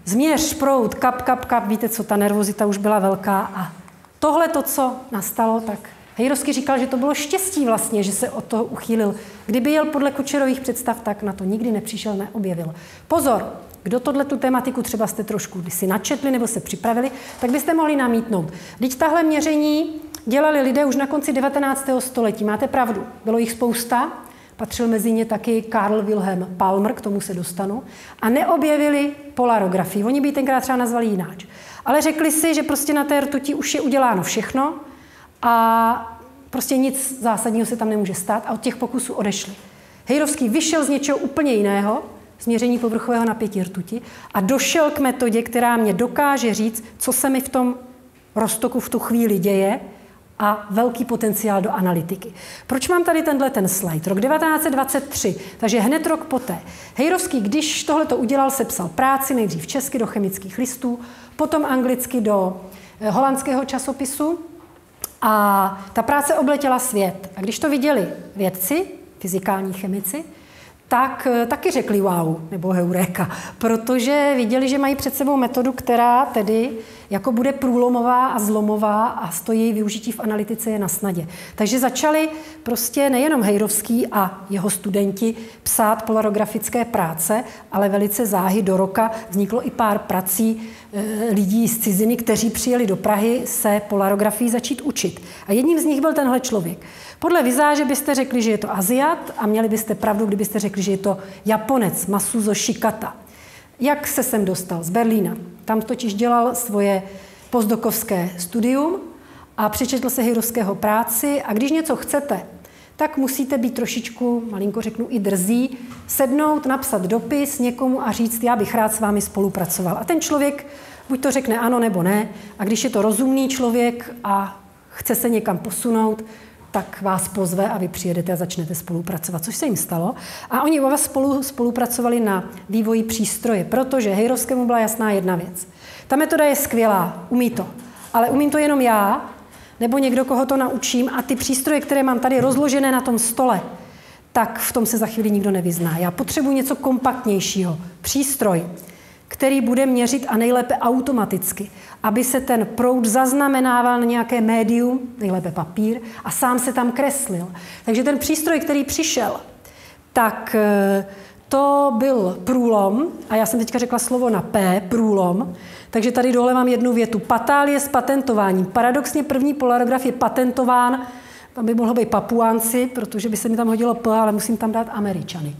Změř prout, kap, kap, kap, víte co, ta nervozita už byla velká a tohle to, co nastalo, tak Hejrovský říkal, že to bylo štěstí vlastně, že se od toho uchýlil. Kdyby jel podle Kučerových představ, tak na to nikdy nepřišel, neobjevil. Pozor, kdo tohle tu tematiku třeba jste trošku si načetli nebo se připravili, tak byste mohli namítnout. Teď tahle měření dělali lidé už na konci 19. století. Máte pravdu, bylo jich spousta, patřil mezi ně taky Karl Wilhelm Palmer, k tomu se dostanu, a neobjevili polarografii. Oni by ji tenkrát třeba nazvali jináč. Ale řekli si, že prostě na té rtuti už je uděláno všechno, a prostě nic zásadního se tam nemůže stát a od těch pokusů odešli. Hejrovský vyšel z něčeho úplně jiného, změření povrchového napětí rtuti a došel k metodě, která mě dokáže říct, co se mi v tom roztoku v tu chvíli děje a velký potenciál do analytiky. Proč mám tady tenhle ten slide? Rok 1923, takže hned rok poté. Hejrovský, když tohle to udělal, sepsal práci nejdřív česky do chemických listů, potom anglicky do eh, holandského časopisu a ta práce obletěla svět. A když to viděli vědci, fyzikální chemici, tak eh, taky řekli wow, nebo heuréka, protože viděli, že mají před sebou metodu, která tedy jako bude průlomová a zlomová a stojí její využití v analytice je na snadě. Takže začali prostě nejenom Hejrovský a jeho studenti psát polarografické práce, ale velice záhy do roka vzniklo i pár prací e, lidí z ciziny, kteří přijeli do Prahy se polarografii začít učit. A jedním z nich byl tenhle člověk. Podle vizáže byste řekli, že je to Aziat a měli byste pravdu, kdybyste řekli, že je to Japonec Masuzo Shikata. Jak se sem dostal? Z Berlína. Tam totiž dělal svoje pozdokovské studium a přečetl se Hirovského práci a když něco chcete, tak musíte být trošičku, malinko řeknu, i drzí, sednout, napsat dopis někomu a říct, já bych rád s vámi spolupracoval. A ten člověk buď to řekne ano nebo ne, a když je to rozumný člověk a chce se někam posunout, tak vás pozve a vy přijedete a začnete spolupracovat, což se jim stalo. A oni oba spolu spolupracovali na vývoji přístroje, protože Hejrovskému byla jasná jedna věc. Ta metoda je skvělá, umí to, ale umím to jenom já, nebo někdo, koho to naučím a ty přístroje, které mám tady rozložené na tom stole, tak v tom se za chvíli nikdo nevyzná. Já potřebuji něco kompaktnějšího. Přístroj, který bude měřit a nejlépe automaticky, aby se ten proud zaznamenával na nějaké médium, nejlépe papír, a sám se tam kreslil. Takže ten přístroj, který přišel, tak eh, to byl průlom, a já jsem teďka řekla slovo na P, průlom, takže tady dole mám jednu větu. Patál je s patentováním. Paradoxně první polarograf je patentován, tam by mohlo být papuánci, protože by se mi tam hodilo P, ale musím tam dát Američany.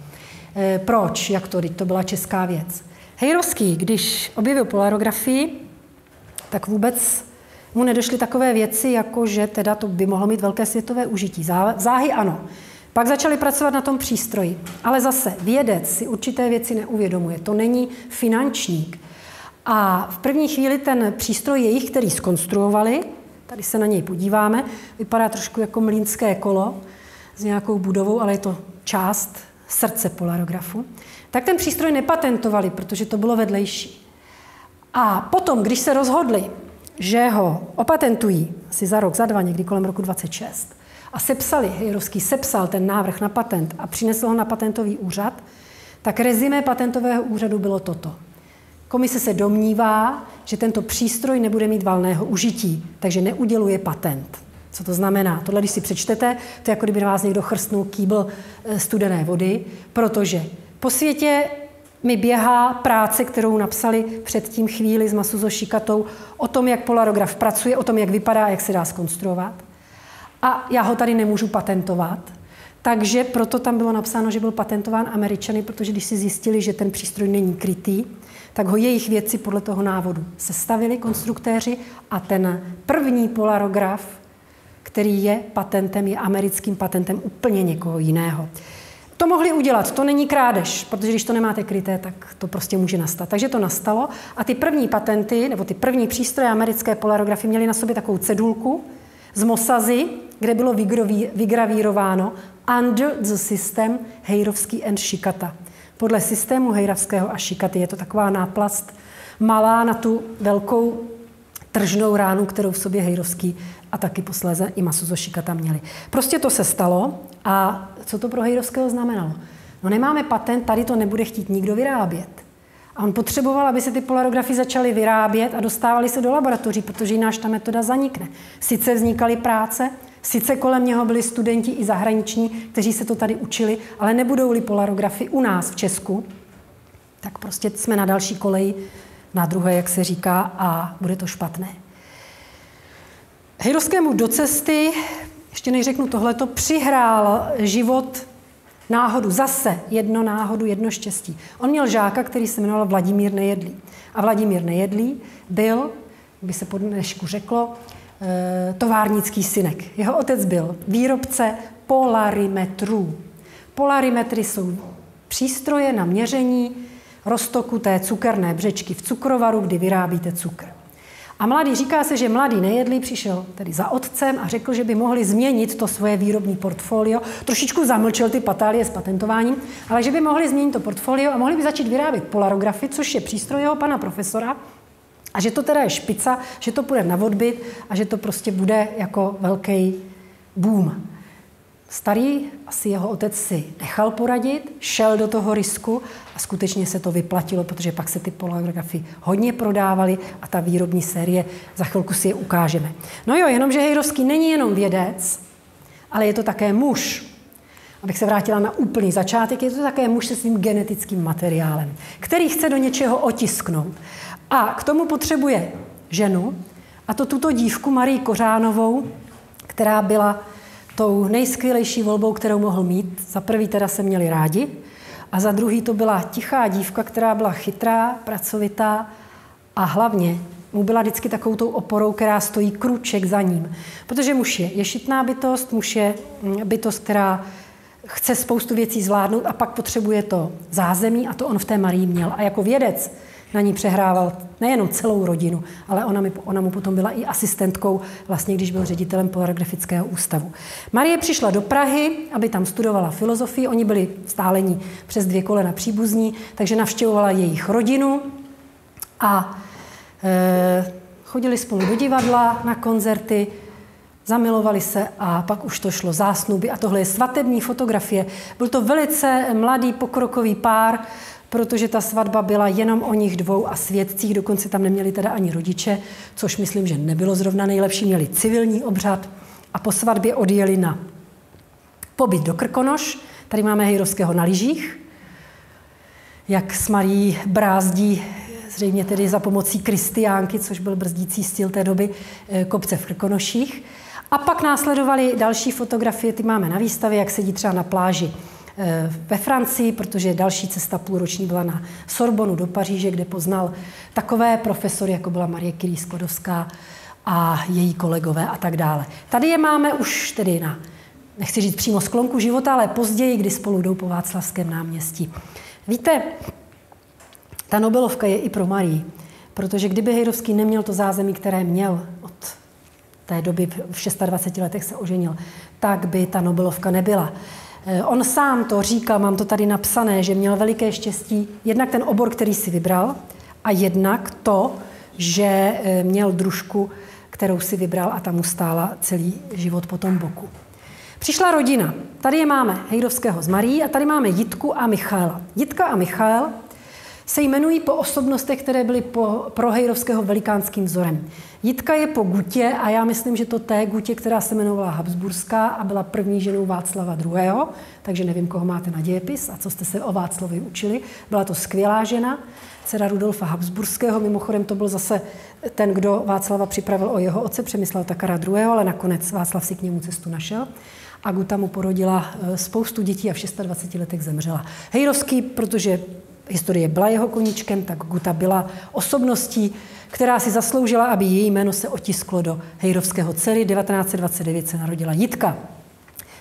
E, proč? Jak to? To byla česká věc. Hejrovský, když objevil polarografii, tak vůbec mu nedošly takové věci, jako že teda to by mohlo mít velké světové užití. Záhy ano. Pak začali pracovat na tom přístroji. Ale zase vědec si určité věci neuvědomuje. To není finančník. A v první chvíli ten přístroj jejich, který skonstruovali, tady se na něj podíváme, vypadá trošku jako mlínské kolo s nějakou budovou, ale je to část srdce polarografu, tak ten přístroj nepatentovali, protože to bylo vedlejší. A potom, když se rozhodli, že ho opatentují asi za rok, za dva, někdy kolem roku 26, a sepsali, Hejrovský sepsal ten návrh na patent a přinesl ho na patentový úřad, tak rezime patentového úřadu bylo toto. Komise se domnívá, že tento přístroj nebude mít valného užití, takže neuděluje patent. Co to znamená? Tohle, když si přečtete, to je jako kdyby vás někdo chrstnul kýbl eh, studené vody, protože po světě mi běhá práce, kterou napsali předtím chvíli s Masuzo Shikatou o tom, jak polarograf pracuje, o tom, jak vypadá, jak se dá skonstruovat. A já ho tady nemůžu patentovat, takže proto tam bylo napsáno, že byl patentován Američany, protože když si zjistili, že ten přístroj není krytý, tak ho jejich vědci podle toho návodu sestavili, konstruktéři, a ten první polarograf, který je patentem, je americkým patentem úplně někoho jiného. To mohli udělat, to není krádež, protože když to nemáte kryté, tak to prostě může nastat. Takže to nastalo a ty první patenty, nebo ty první přístroje americké polarografy měly na sobě takovou cedulku z Mosazy, kde bylo vygravírováno Under the system Hejrovský and Shikata. Podle systému Hejravského a Shikaty je to taková náplast malá na tu velkou tržnou ránu, kterou v sobě Hejrovský a taky posléze i Masuzo Shikata měli. Prostě to se stalo a co to pro Hejrovského znamenalo? No nemáme patent, tady to nebude chtít nikdo vyrábět. A on potřeboval, aby se ty polarografy začaly vyrábět a dostávaly se do laboratoří, protože jináž ta metoda zanikne. Sice vznikaly práce, sice kolem něho byli studenti i zahraniční, kteří se to tady učili, ale nebudou-li polarografy u nás v Česku, tak prostě jsme na další koleji, na druhé, jak se říká, a bude to špatné. Hejrovskému do cesty, ještě než řeknu tohleto, přihrál život náhodu, zase jedno náhodu, jedno štěstí. On měl žáka, který se jmenoval Vladimír Nejedlý. A Vladimír Nejedlý byl, by se po dnešku řeklo, eh, továrnický synek. Jeho otec byl výrobce polarimetrů. Polarimetry jsou přístroje na měření roztoku té cukerné břečky v cukrovaru, kdy vyrábíte cukr. A mladý, říká se, že mladý nejedlý přišel tedy za otcem a řekl, že by mohli změnit to svoje výrobní portfolio. Trošičku zamlčel ty patálie s patentováním, ale že by mohli změnit to portfolio a mohli by začít vyrábět polarografy, což je přístroj jeho pana profesora, a že to teda je špica, že to půjde na odbyt a že to prostě bude jako velký boom. Starý, asi jeho otec si nechal poradit, šel do toho risku a skutečně se to vyplatilo, protože pak se ty polografy hodně prodávaly a ta výrobní série, za chvilku si je ukážeme. No jo, jenomže Hejrovský není jenom vědec, ale je to také muž. Abych se vrátila na úplný začátek, je to také muž se svým genetickým materiálem, který chce do něčeho otisknout. A k tomu potřebuje ženu, a to tuto dívku Marii Kořánovou, která byla tou nejskvělejší volbou, kterou mohl mít. Za prvý teda se měli rádi a za druhý to byla tichá dívka, která byla chytrá, pracovitá a hlavně mu byla vždycky takovou tou oporou, která stojí kruček za ním. Protože muž je ješitná bytost, muž je mm, bytost, která chce spoustu věcí zvládnout a pak potřebuje to zázemí a to on v té Marii měl. A jako vědec na ní přehrával nejenom celou rodinu, ale ona, mi, ona mu potom byla i asistentkou, vlastně když byl ředitelem Polarigrafického ústavu. Marie přišla do Prahy, aby tam studovala filozofii. Oni byli stálení přes dvě kolena příbuzní, takže navštěvovala jejich rodinu a e, chodili spolu do divadla, na koncerty, Zamilovali se a pak už to šlo zásnuby a tohle je svatební fotografie. Byl to velice mladý pokrokový pár, protože ta svatba byla jenom o nich dvou a svědcích, dokonce tam neměli teda ani rodiče, což myslím, že nebylo zrovna nejlepší, měli civilní obřad a po svatbě odjeli na pobyt do Krkonoš. Tady máme Hejrovského na lyžích, jak s Marí brázdí zřejmě tedy za pomocí Kristiánky, což byl brzdící styl té doby, eh, kopce v Krkonoších. A pak následovaly další fotografie, ty máme na výstavě, jak sedí třeba na pláži ve Francii, protože další cesta půlroční byla na Sorbonu do Paříže, kde poznal takové profesory, jako byla Marie Curie Sklodovská a její kolegové a tak dále. Tady je máme už tedy na, nechci říct přímo sklonku života, ale později, kdy spolu jdou po Václavském náměstí. Víte, ta Nobelovka je i pro Marii, protože kdyby Hejrovský neměl to zázemí, které měl od té doby v 26 letech se oženil, tak by ta Nobelovka nebyla. Eh, on sám to říkal, mám to tady napsané, že měl veliké štěstí, jednak ten obor, který si vybral, a jednak to, že eh, měl družku, kterou si vybral a tam mu stála celý život po tom boku. Přišla rodina. Tady je máme Hejdovského z Marí a tady máme Jitku a Michaela. Jitka a Michal se jmenují po osobnostech, které byly po, pro Hejrovského velikánským vzorem. Jitka je po Gutě a já myslím, že to té Gutě, která se jmenovala Habsburská a byla první ženou Václava II., takže nevím, koho máte na dějepis a co jste se o Václavi učili. Byla to skvělá žena, dcera Rudolfa Habsburského, mimochodem to byl zase ten, kdo Václava připravil o jeho otce, přemyslel Takara II., ale nakonec Václav si k němu cestu našel. A Guta mu porodila eh, spoustu dětí a v 26 letech zemřela. Hejrovský, protože historie byla jeho koníčkem, tak Guta byla osobností, která si zasloužila, aby její jméno se otisklo do hejrovského dcery. 1929 se narodila Jitka.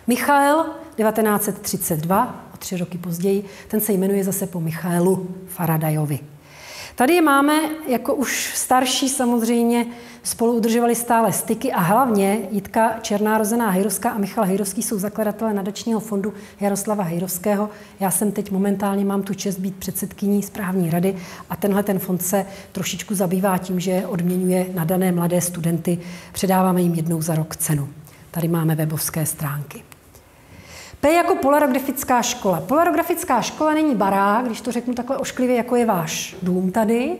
Michael 1932, o tři roky později, ten se jmenuje zase po Michaelu Faradajovi. Tady máme jako už starší samozřejmě spolu udržovali stále styky a hlavně Jitka Černá rozená Hejrovská a Michal Hejrovský jsou zakladatelé nadačního fondu Jaroslava Hejrovského. Já jsem teď momentálně mám tu čest být předsedkyní správní rady a tenhle ten fond se trošičku zabývá tím, že odměňuje nadané mladé studenty. Předáváme jim jednou za rok cenu. Tady máme webovské stránky. P jako polarografická škola. Polarografická škola není barák, když to řeknu takhle ošklivě, jako je váš dům tady,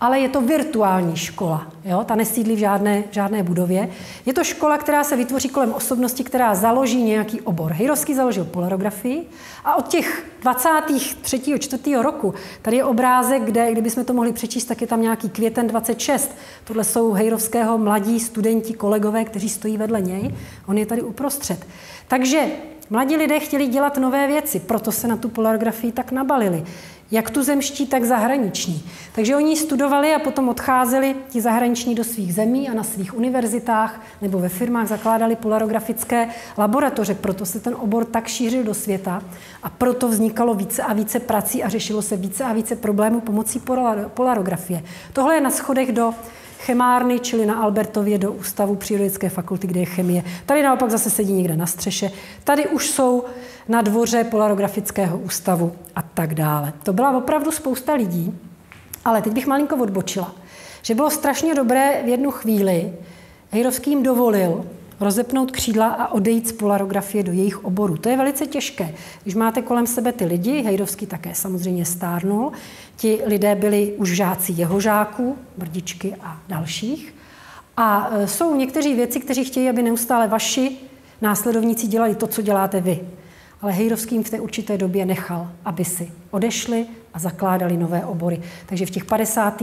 ale je to virtuální škola. Jo? Ta nesídlí v žádné, žádné budově. Je to škola, která se vytvoří kolem osobnosti, která založí nějaký obor. Hejrovský založil polarografii a od těch 23. 4. roku, tady je obrázek, kde, kdybychom to mohli přečíst, tak je tam nějaký květen 26. Tohle jsou Hejrovského mladí studenti, kolegové, kteří stojí vedle něj. On je tady uprostřed. Takže Mladí lidé chtěli dělat nové věci, proto se na tu polarografii tak nabalili. Jak tu zemští, tak zahraniční. Takže oni studovali a potom odcházeli ti zahraniční do svých zemí a na svých univerzitách nebo ve firmách zakládali polarografické laboratoře. Proto se ten obor tak šířil do světa a proto vznikalo více a více prací a řešilo se více a více problémů pomocí polarografie. Tohle je na schodech do chemárny, čili na Albertově do Ústavu přírodecké fakulty, kde je chemie. Tady naopak zase sedí někde na střeše. Tady už jsou na dvoře Polarografického ústavu a tak dále. To byla opravdu spousta lidí, ale teď bych malinko odbočila, že bylo strašně dobré v jednu chvíli, Hejrovský jim dovolil, rozepnout křídla a odejít z polarografie do jejich oboru. To je velice těžké. Když máte kolem sebe ty lidi, Hejdovský také samozřejmě stárnul, ti lidé byli už žáci jeho žáků, Brdičky a dalších. A e, jsou někteří věci, kteří chtějí, aby neustále vaši následovníci dělali to, co děláte vy. Ale Hejrovský jim v té určité době nechal, aby si odešli a zakládali nové obory. Takže v těch 50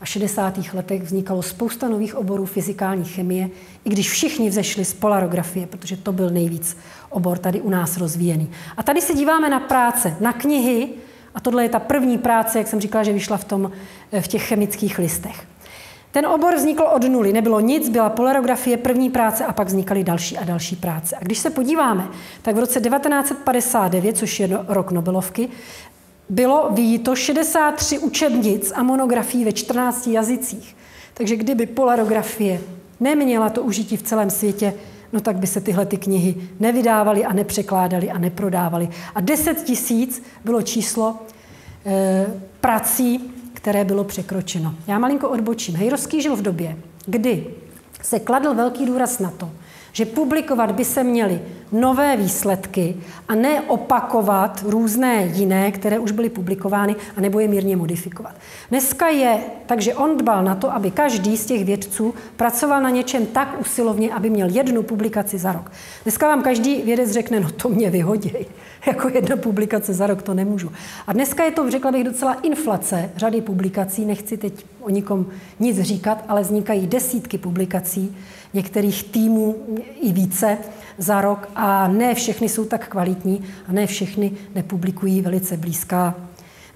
a 60. letech vznikalo spousta nových oborů fyzikální chemie, i když všichni vzešli z polarografie, protože to byl nejvíc obor tady u nás rozvíjený. A tady se díváme na práce, na knihy, a tohle je ta první práce, jak jsem říkala, že vyšla v, tom, v těch chemických listech. Ten obor vznikl od nuly, nebylo nic, byla polarografie, první práce a pak vznikaly další a další práce. A když se podíváme, tak v roce 1959, což je rok Nobelovky, bylo výjito 63 učebnic a monografií ve 14 jazycích. Takže kdyby polarografie neměla to užití v celém světě, no tak by se tyhle ty knihy nevydávaly a nepřekládaly a neprodávaly. A 10 tisíc bylo číslo e, prací, které bylo překročeno. Já malinko odbočím. Hejrovský žil v době, kdy se kladl velký důraz na to, že publikovat by se měly nové výsledky a ne opakovat různé jiné, které už byly publikovány, a nebo je mírně modifikovat. Dneska je, takže on dbal na to, aby každý z těch vědců pracoval na něčem tak usilovně, aby měl jednu publikaci za rok. Dneska vám každý vědec řekne, no to mě vyhoděj, jako jedna publikace za rok to nemůžu. A dneska je to, řekla bych, docela inflace řady publikací, nechci teď o nikom nic říkat, ale vznikají desítky publikací, některých týmů i více za rok a ne všechny jsou tak kvalitní a ne všechny nepublikují velice blízká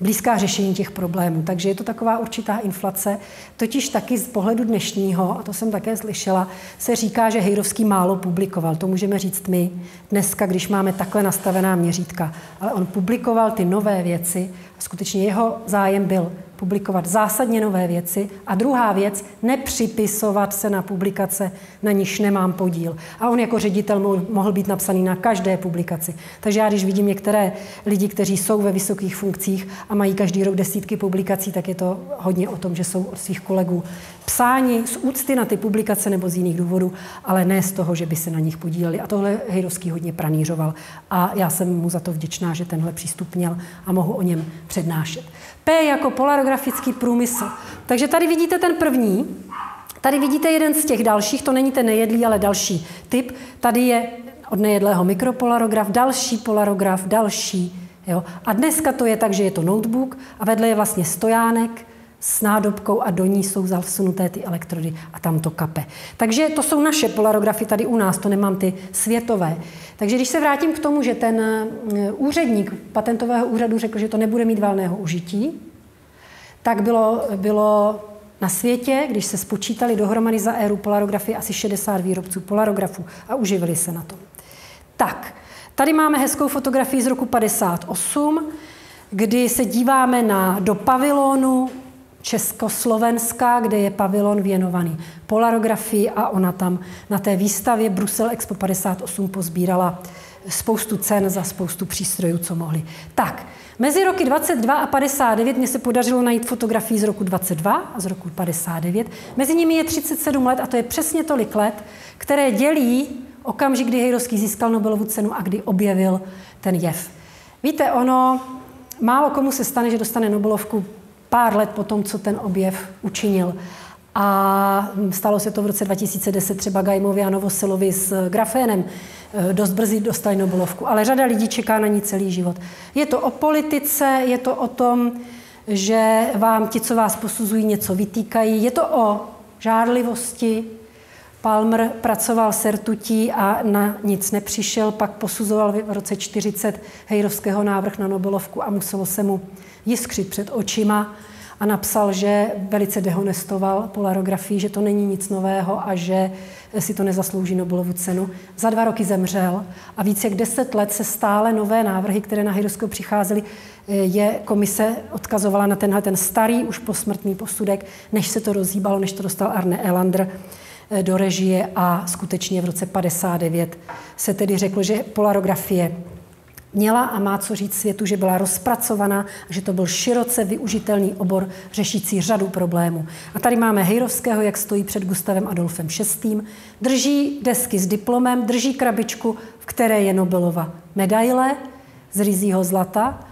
blízká řešení těch problémů. Takže je to taková určitá inflace. Totiž taky z pohledu dnešního, a to jsem také slyšela, se říká, že Hejrovský málo publikoval. To můžeme říct my dneska, když máme takhle nastavená měřítka. Ale on publikoval ty nové věci a skutečně jeho zájem byl publikovat zásadně nové věci. A druhá věc, nepřipisovat se na publikace, na nichž nemám podíl. A on jako ředitel mohl být napsaný na každé publikaci. Takže já, když vidím některé lidi, kteří jsou ve vysokých funkcích a mají každý rok desítky publikací, tak je to hodně o tom, že jsou od svých kolegů psáni z úcty na ty publikace nebo z jiných důvodů, ale ne z toho, že by se na nich podíleli. A tohle Hejrovský hodně pranířoval. A já jsem mu za to vděčná, že tenhle přístup měl a mohu o něm přednášet. P jako polarografický průmysl. Takže tady vidíte ten první, tady vidíte jeden z těch dalších, to není ten nejedlý, ale další typ. Tady je od nejedlého mikropolarograf, další polarograf, další. Jo? A dneska to je tak, že je to notebook a vedle je vlastně stojánek, s nádobkou a do ní jsou zasunuté ty elektrody a tam to kape. Takže to jsou naše polarografy tady u nás, to nemám ty světové. Takže když se vrátím k tomu, že ten eh, úředník patentového úřadu řekl, že to nebude mít valného užití, tak bylo, bylo na světě, když se spočítali dohromady za éru polarografy, asi 60 výrobců polarografů a uživili se na tom. Tak, tady máme hezkou fotografii z roku 58, kdy se díváme na, do pavilonu Československa, kde je pavilon věnovaný polarografii a ona tam na té výstavě Brusel Expo 58 pozbírala spoustu cen za spoustu přístrojů, co mohli. Tak, mezi roky 22 a 59 mě se podařilo najít fotografii z roku 22 a z roku 59. Mezi nimi je 37 let a to je přesně tolik let, které dělí okamžik, kdy Hejrovský získal Nobelovu cenu a kdy objevil ten jev. Víte, ono, málo komu se stane, že dostane Nobelovku pár let po tom, co ten objev učinil. A stalo se to v roce 2010 třeba Gajmovi a Novosilovi s grafénem. E, dost brzy dostali Nobelovku, ale řada lidí čeká na ní celý život. Je to o politice, je to o tom, že vám ti, co vás posuzují, něco vytýkají. Je to o žárlivosti. Palmer pracoval sertutí a na nic nepřišel, pak posuzoval v roce 40 Hejrovského návrh na Nobelovku a muselo se mu jiskřit před očima a napsal, že velice dehonestoval polarografii, že to není nic nového a že si to nezaslouží Nobelovu cenu. Za dva roky zemřel a více jak deset let se stále nové návrhy, které na Hejrovského přicházely, je komise odkazovala na tenhle ten starý, už posmrtný posudek, než se to rozhýbalo, než to dostal Arne Elander do režie a skutečně v roce 59 se tedy řeklo, že polarografie měla a má co říct světu, že byla rozpracovaná že to byl široce využitelný obor řešící řadu problémů. A tady máme Hejrovského, jak stojí před Gustavem Adolfem VI. Drží desky s diplomem, drží krabičku, v které je Nobelova medaile z rizího zlata.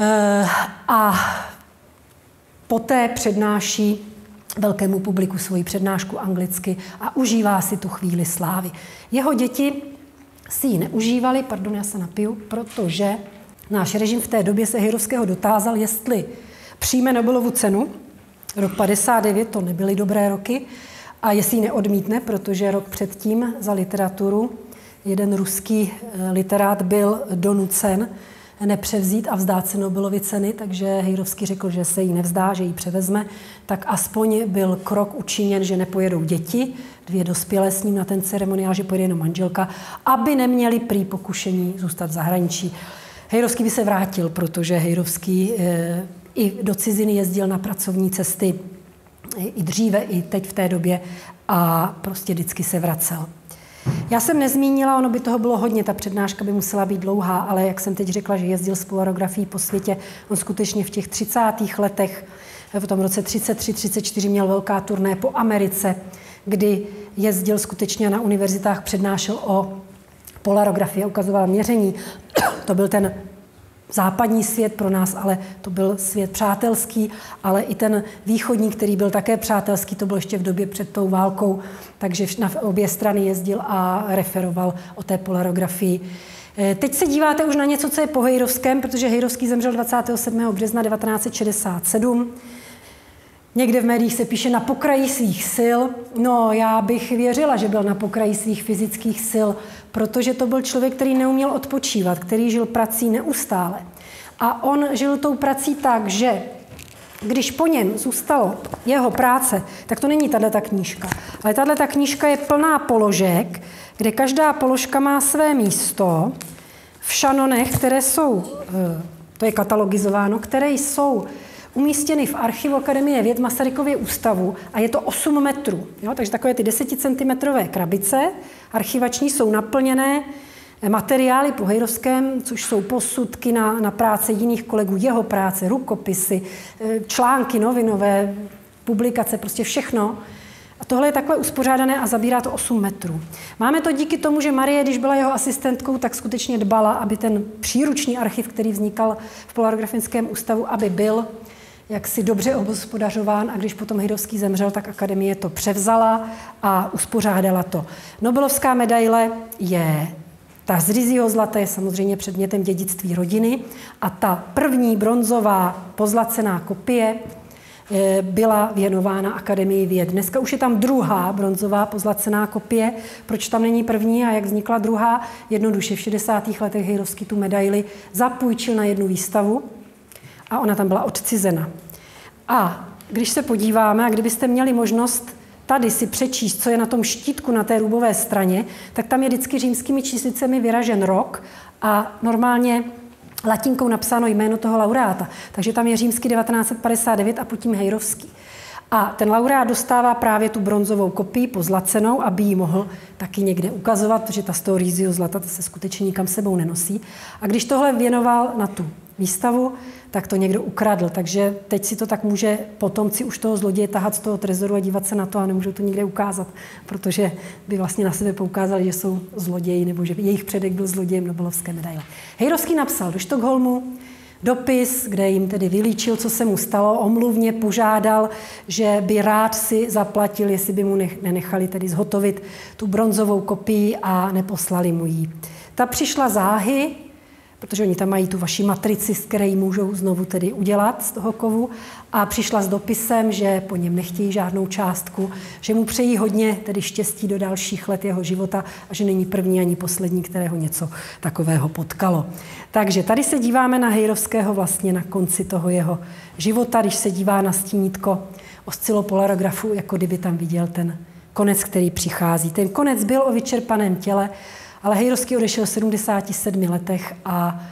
Eh, a poté přednáší velkému publiku svoji přednášku anglicky a užívá si tu chvíli slávy. Jeho děti si ji neužívali, pardon, já se napiju, protože náš režim v té době se Hejrovského dotázal, jestli přijme Nobelovu cenu, rok 59, to nebyly dobré roky, a jestli ji neodmítne, protože rok předtím za literaturu jeden ruský eh, literát byl donucen nepřevzít a vzdát se Nobelovy ceny, takže Hejrovský řekl, že se jí nevzdá, že ji převezme, tak aspoň byl krok učiněn, že nepojedou děti, dvě dospělé s ním na ten ceremoniál, že pojede jenom manželka, aby neměli prý pokušení zůstat v zahraničí. Hejrovský by se vrátil, protože Hejrovský e, i do ciziny jezdil na pracovní cesty i dříve, i teď v té době a prostě vždycky se vracel. Já jsem nezmínila, ono by toho bylo hodně, ta přednáška by musela být dlouhá, ale jak jsem teď řekla, že jezdil s polarografií po světě, on skutečně v těch 30. letech, v tom roce 33-34 měl velká turné po Americe, kdy jezdil skutečně na univerzitách, přednášel o polarografii, ukazoval měření. To byl ten západní svět pro nás, ale to byl svět přátelský, ale i ten východní, který byl také přátelský, to bylo ještě v době před tou válkou, takže na obě strany jezdil a referoval o té polarografii. Eh, teď se díváte už na něco, co je po Hejrovském, protože Hejrovský zemřel 27. března 1967. Někde v médiích se píše na pokraji svých sil. No, já bych věřila, že byl na pokraji svých fyzických sil, protože to byl člověk, který neuměl odpočívat, který žil prací neustále. A on žil tou prací tak, že když po něm zůstalo jeho práce, tak to není tahle ta knížka. Ale tahle ta knížka je plná položek, kde každá položka má své místo v šanonech, které jsou, eh, to je katalogizováno, které jsou umístěny v archivu Akademie věd Masarykově ústavu a je to 8 metrů. Jo? Takže takové ty 10 cm krabice archivační jsou naplněné materiály po Hejrovském, což jsou posudky na, na práce jiných kolegů, jeho práce, rukopisy, eh, články novinové, publikace, prostě všechno. A tohle je takhle uspořádané a zabírá to 8 metrů. Máme to díky tomu, že Marie, když byla jeho asistentkou, tak skutečně dbala, aby ten příruční archiv, který vznikal v Polarografickém ústavu, aby byl jaksi dobře obhospodařován a když potom Hydovský zemřel, tak akademie to převzala a uspořádala to. Nobelovská medaile je ta z Rizího zlata je samozřejmě předmětem dědictví rodiny a ta první bronzová pozlacená kopie eh, byla věnována Akademii věd. Dneska už je tam druhá bronzová pozlacená kopie. Proč tam není první a jak vznikla druhá? Jednoduše v 60. letech Hejrovský tu medaili zapůjčil na jednu výstavu a ona tam byla odcizena. A když se podíváme, a kdybyste měli možnost tady si přečíst, co je na tom štítku na té rubové straně, tak tam je vždycky římskými číslicemi vyražen rok a normálně latinkou napsáno jméno toho laureáta. Takže tam je římský 1959 a pod tím Hejrovský. A ten laureát dostává právě tu bronzovou kopii pozlacenou, aby ji mohl taky někde ukazovat, protože ta z toho zlata se skutečně nikam sebou nenosí. A když tohle věnoval na tu výstavu, tak to někdo ukradl. Takže teď si to tak může potomci už toho zloděje tahat z toho trezoru a dívat se na to a nemůžou to nikde ukázat, protože by vlastně na sebe poukázali, že jsou zloději nebo že jejich předek byl zlodějem Nobelovské medaile. Hejrovský napsal do Štokholmu dopis, kde jim tedy vylíčil, co se mu stalo, omluvně požádal, že by rád si zaplatil, jestli by mu nenechali tedy zhotovit tu bronzovou kopii a neposlali mu ji. Ta přišla záhy, protože oni tam mají tu vaši matrici, z které ji můžou znovu tedy udělat z toho kovu a přišla s dopisem, že po něm nechtějí žádnou částku, že mu přejí hodně tedy štěstí do dalších let jeho života a že není první ani poslední, kterého něco takového potkalo. Takže tady se díváme na Hejrovského vlastně na konci toho jeho života, když se dívá na stínítko oscilopolarografu, jako kdyby tam viděl ten konec, který přichází. Ten konec byl o vyčerpaném těle, ale Hejrovský odešel v 77 letech a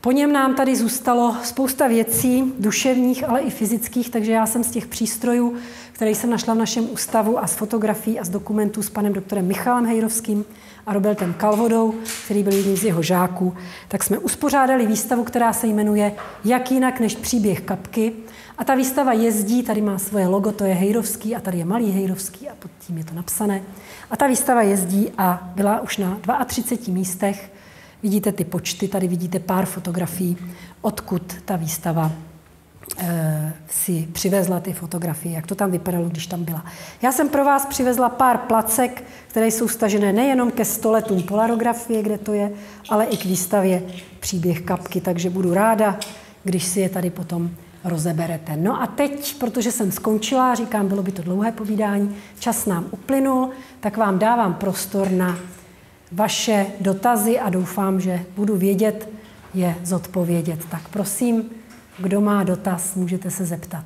po něm nám tady zůstalo spousta věcí, duševních, ale i fyzických, takže já jsem z těch přístrojů, které jsem našla v našem ústavu a z fotografií a z dokumentů s panem doktorem Michalem Hejrovským a Robertem Kalvodou, který byl jedním z jeho žáků, tak jsme uspořádali výstavu, která se jmenuje Jak jinak než příběh kapky. A ta výstava jezdí, tady má svoje logo, to je Hejrovský a tady je malý Hejrovský a pod tím je to napsané. A ta výstava jezdí a byla už na 32 místech. Vidíte ty počty, tady vidíte pár fotografií, odkud ta výstava e, si přivezla ty fotografie, jak to tam vypadalo, když tam byla. Já jsem pro vás přivezla pár placek, které jsou stažené nejenom ke stoletům polarografie, kde to je, ale i k výstavě příběh kapky, takže budu ráda, když si je tady potom rozeberete. No a teď, protože jsem skončila, říkám, bylo by to dlouhé povídání, čas nám uplynul, tak vám dávám prostor na vaše dotazy a doufám, že budu vědět je zodpovědět. Tak prosím, kdo má dotaz, můžete se zeptat.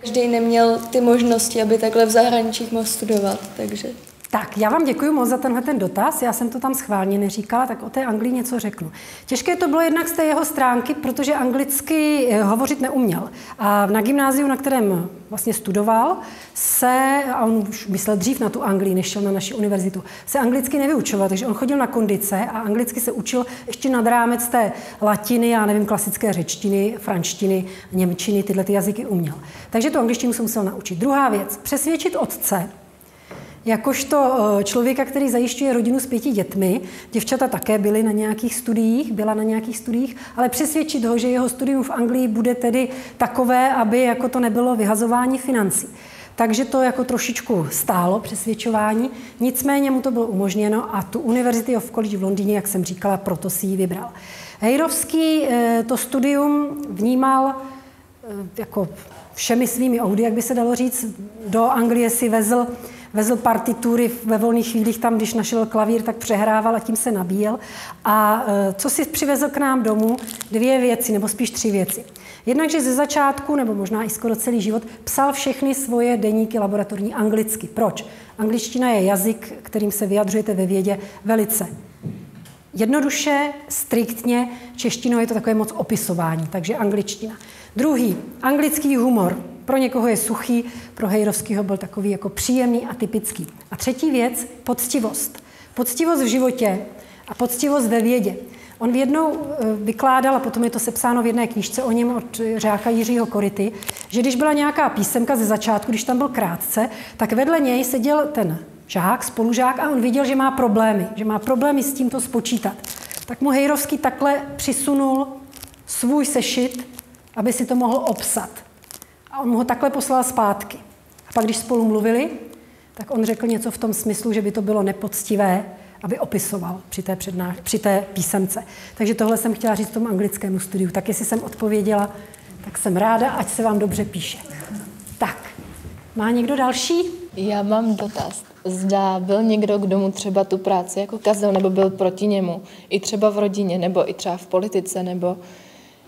Každý neměl ty možnosti, aby takhle v zahraničí mohl studovat, takže... Tak, já vám děkuji moc za tenhle ten dotaz. Já jsem to tam schválně neříkala, tak o té Anglii něco řeknu. Těžké to bylo jednak z té jeho stránky, protože anglicky eh, hovořit neuměl. A na gymnáziu, na kterém vlastně studoval, se, a on už myslel dřív na tu Anglii, než šel na naši univerzitu, se anglicky nevyučoval, takže on chodil na kondice a anglicky se učil ještě nad rámec té latiny, já nevím, klasické řečtiny, franštiny, němčiny, tyhle ty jazyky uměl. Takže tu angličtinu se musel naučit. Druhá věc, přesvědčit otce, Jakožto eh, člověka, který zajišťuje rodinu s pěti dětmi, děvčata také byly na nějakých studiích, byla na nějakých studiích, ale přesvědčit ho, že jeho studium v Anglii bude tedy takové, aby jako to nebylo vyhazování financí. Takže to jako trošičku stálo přesvědčování, nicméně mu to bylo umožněno a tu University of College v Londýně, jak jsem říkala, proto si ji vybral. Hejrovský eh, to studium vnímal eh, jako všemi svými oudy, jak by se dalo říct. Do Anglie si vezl vezl partitury ve volných chvílích tam, když našel klavír, tak přehrával a tím se nabíjel. A e, co si přivezl k nám domů? Dvě věci, nebo spíš tři věci. Jednak, že ze začátku, nebo možná i skoro celý život, psal všechny svoje deníky laboratorní anglicky. Proč? Angličtina je jazyk, kterým se vyjadřujete ve vědě velice jednoduše, striktně, češtinou je to takové moc opisování, takže angličtina. Druhý, anglický humor. Pro někoho je suchý, pro Hejrovského byl takový jako příjemný a typický. A třetí věc, poctivost. Poctivost v životě a poctivost ve vědě. On v jednou eh, vykládal, a potom je to sepsáno v jedné knížce o něm od řáka Jiřího Kority, že když byla nějaká písemka ze začátku, když tam byl krátce, tak vedle něj seděl ten žák, spolužák a on viděl, že má problémy, že má problémy s tím to spočítat. Tak mu Hejrovský takhle přisunul svůj sešit, aby si to mohl obsat. A on mu ho takhle poslal zpátky. A pak, když spolu mluvili, tak on řekl něco v tom smyslu, že by to bylo nepoctivé, aby opisoval při té, přednáš- při té písemce. Takže tohle jsem chtěla říct tomu anglickému studiu. Tak jestli jsem odpověděla, tak jsem ráda, ať se vám dobře píše. Tak, má někdo další? Já mám dotaz. Zda byl někdo, kdo mu třeba tu práci jako kazil, nebo byl proti němu, i třeba v rodině, nebo i třeba v politice, nebo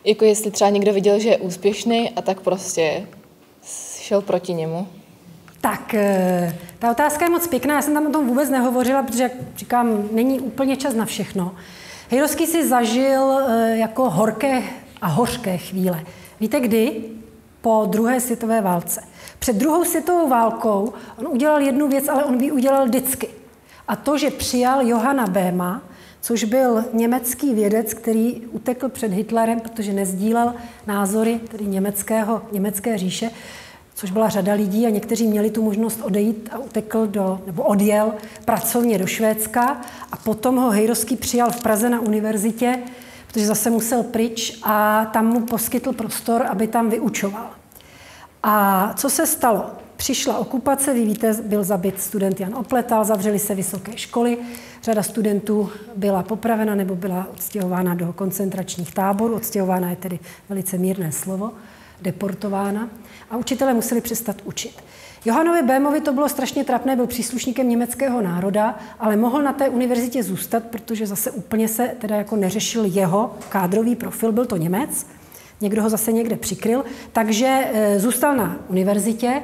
jako jestli třeba někdo viděl, že je úspěšný a tak prostě šel proti němu. Tak, eh, ta otázka je moc pěkná, já jsem tam o tom vůbec nehovořila, protože, jak říkám, není úplně čas na všechno. Hejrovský si zažil eh, jako horké a hořké chvíle. Víte kdy? Po druhé světové válce. Před druhou světovou válkou on udělal jednu věc, ale on by udělal vždycky. A to, že přijal Johana Béma, což byl německý vědec, který utekl před Hitlerem, protože nezdílel názory tedy německého, německé říše, což byla řada lidí a někteří měli tu možnost odejít a utekl do, nebo odjel pracovně do Švédska a potom ho Hejrovský přijal v Praze na univerzitě, protože zase musel pryč a tam mu poskytl prostor, aby tam vyučoval. A co se stalo? Přišla okupace, vy víte, byl zabit student Jan Opletal, zavřely se vysoké školy, řada studentů byla popravena nebo byla odstěhována do koncentračních táborů, odstěhována je tedy velice mírné slovo, deportována a učitelé museli přestat učit. Johanovi Bémovi to bylo strašně trapné, byl příslušníkem německého národa, ale mohl na té univerzitě zůstat, protože zase úplně se teda jako neřešil jeho kádrový profil, byl to Němec, někdo ho zase někde přikryl, takže e, zůstal na univerzitě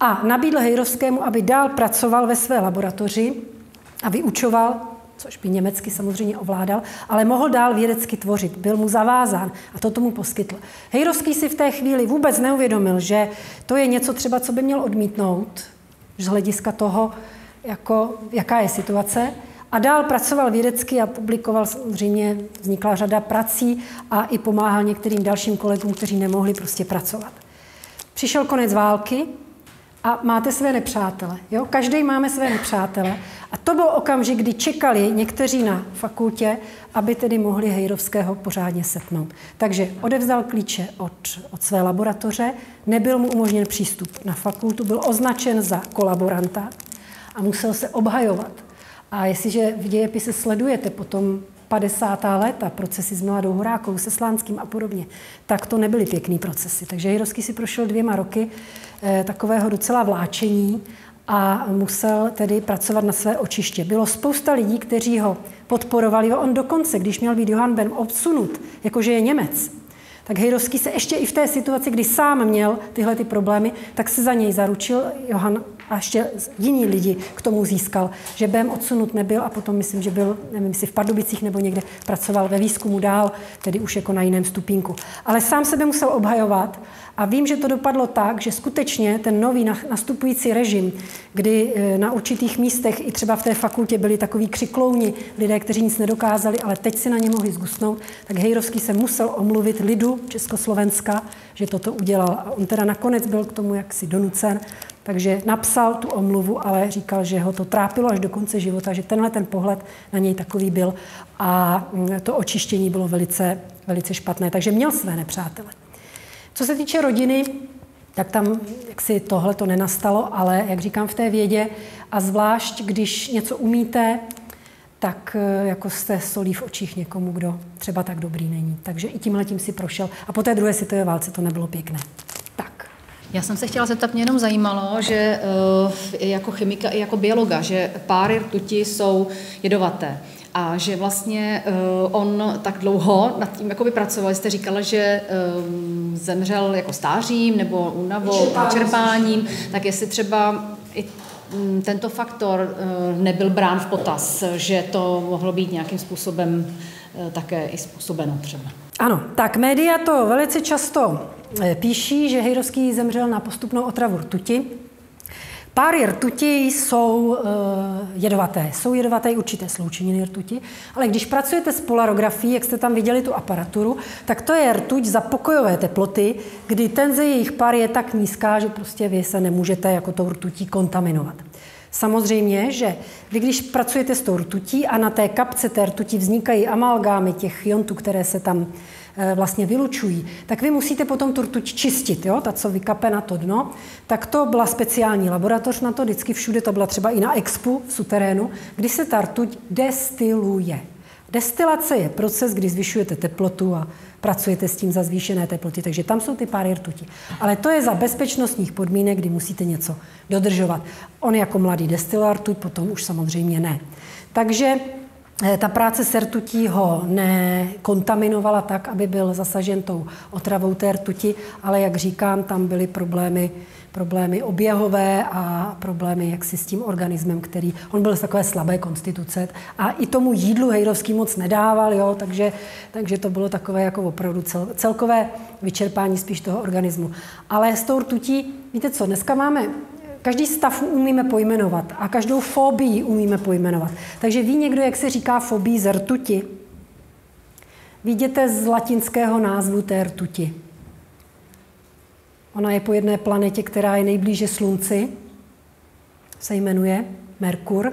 a nabídl Hejrovskému, aby dál pracoval ve své laboratoři a vyučoval, což by německy samozřejmě ovládal, ale mohl dál vědecky tvořit, byl mu zavázán a to tomu poskytl. Hejrovský si v té chvíli vůbec neuvědomil, že to je něco třeba, co by měl odmítnout z hlediska toho, jako, jaká je situace, a dál pracoval vědecky a publikoval samozřejmě, vznikla řada prací a i pomáhal některým dalším kolegům, kteří nemohli prostě pracovat. Přišel konec války a máte své nepřátele. Jo? Každý máme své nepřátele. A to byl okamžik, kdy čekali někteří na fakultě, aby tedy mohli Hejrovského pořádně setnout. Takže odevzal klíče od, od své laboratoře, nebyl mu umožněn přístup na fakultu, byl označen za kolaboranta a musel se obhajovat. A jestliže v dějepise sledujete potom 50. léta, procesy s Miladou Horákou, se Slánským a podobně, tak to nebyly pěkný procesy. Takže Jirovský si prošel dvěma roky eh, takového docela vláčení a musel tedy pracovat na své očiště. Bylo spousta lidí, kteří ho podporovali. On dokonce, když měl být Johann Ben obsunut, jakože je Němec, tak Hejrovský se ještě i v té situaci, kdy sám měl tyhle ty problémy, tak se za něj zaručil Johan a ještě jiní lidi k tomu získal, že Bem odsunut nebyl a potom myslím, že byl, nevím, jestli v Pardubicích nebo někde pracoval ve výzkumu dál, tedy už jako na jiném stupínku. Ale sám sebe musel obhajovat a vím, že to dopadlo tak, že skutečně ten nový nastupující režim, kdy e, na určitých místech i třeba v té fakultě byli takový křiklouni, lidé, kteří nic nedokázali, ale teď si na ně mohli zgusnout, tak Hejrovský se musel omluvit lidu Československa, že toto udělal. A on teda nakonec byl k tomu jaksi donucen, takže napsal tu omluvu, ale říkal, že ho to trápilo až do konce života, že tenhle ten pohled na něj takový byl a mm, to očištění bylo velice, velice špatné. Takže měl své nepřátele. Co se týče rodiny, tak tam jaksi tohle to nenastalo, ale jak říkám v té vědě, a zvlášť, když něco umíte, tak eh, jako jste solí v očích někomu, kdo třeba tak dobrý není. Takže i tímhle tím si prošel. A po té druhé světové válce to nebylo pěkné. Já jsem se chtěla zeptat, mě jenom zajímalo, že jako chemika i jako biologa, že páry rtuti jsou jedovaté a že vlastně uh, on tak dlouho nad tím jakoby pracoval. Jste říkala, že um, zemřel jako stářím nebo únavou, čerpáním, tak jestli třeba i um, tento faktor nebyl brán v potaz, že to mohlo být nějakým způsobem také i způsobeno třeba. Ano, tak média to velice často píší, že Hejrovský zemřel na postupnou otravu rtuti. Páry rtuti jsou uh, jedovaté. Jsou jedovaté i určité sloučeniny rtuti, ale když pracujete s polarografií, jak jste tam viděli tu aparaturu, tak to je rtuť za pokojové teploty, kdy tenze jejich pár je tak nízká, že prostě vy se nemůžete jako tou rtutí kontaminovat. Samozřejmě, že vy když pracujete s tou rtutí a na té kapce té rtuti vznikají amalgámy těch jontů, které se tam Eh, vlastně vylučují, tak vy musíte potom tu rtuť čistit, jo? ta, co vykape na to dno. Tak to byla speciální laboratoř na to, vždycky všude to byla třeba i na expu v suterénu, kdy se ta rtuť destiluje. Destilace je proces, kdy zvyšujete teplotu a pracujete s tím za zvýšené teploty, takže tam jsou ty páry rtuti. Ale to je za bezpečnostních podmínek, kdy musíte něco dodržovat. On jako mladý destilar rtuť, potom už samozřejmě ne. Takže ta práce s rtutí ho nekontaminovala tak, aby byl zasažen tou otravou té rtuti, ale jak říkám, tam byly problémy, problémy oběhové a problémy jaksi s tím organismem, který, on byl z takové slabé konstituce a i tomu jídlu Hejrovský moc nedával, jo, takže, takže to bylo takové jako opravdu cel, celkové vyčerpání spíš toho organismu. Ale s tou rtutí, víte co, dneska máme Každý stav umíme pojmenovat a každou fobii umíme pojmenovat. Takže ví někdo, jak se říká fobii z rtuti? Vidíte z latinského názvu té rtuti. Ona je po jedné planetě, která je nejblíže Slunci, se jmenuje Merkur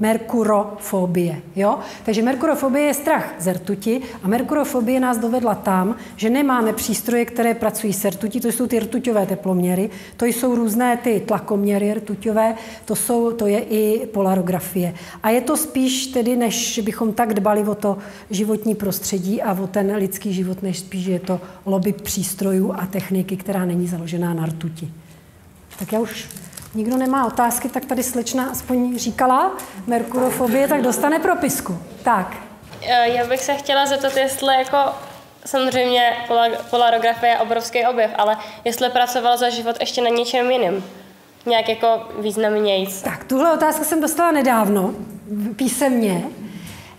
merkurofobie. Jo? Takže merkurofobie je strach z rtuti a merkurofobie nás dovedla tam, že nemáme přístroje, které pracují s rtutí, to jsou ty rtuťové teploměry, to jsou různé ty tlakoměry rtuťové, to, jsou, to je i polarografie. A je to spíš tedy, než bychom tak dbali o to životní prostředí a o ten lidský život, než spíš je to lobby přístrojů a techniky, která není založená na rtuti. Tak já už nikdo nemá otázky, tak tady slečna aspoň říkala merkurofobie, tak dostane propisku. Tak. E, já bych se chtěla zeptat, jestli jako samozřejmě polarografie je obrovský objev, ale jestli pracoval za život ještě na něčem jiným. Nějak jako významnějíc. Tak, tuhle otázku jsem dostala nedávno, písemně.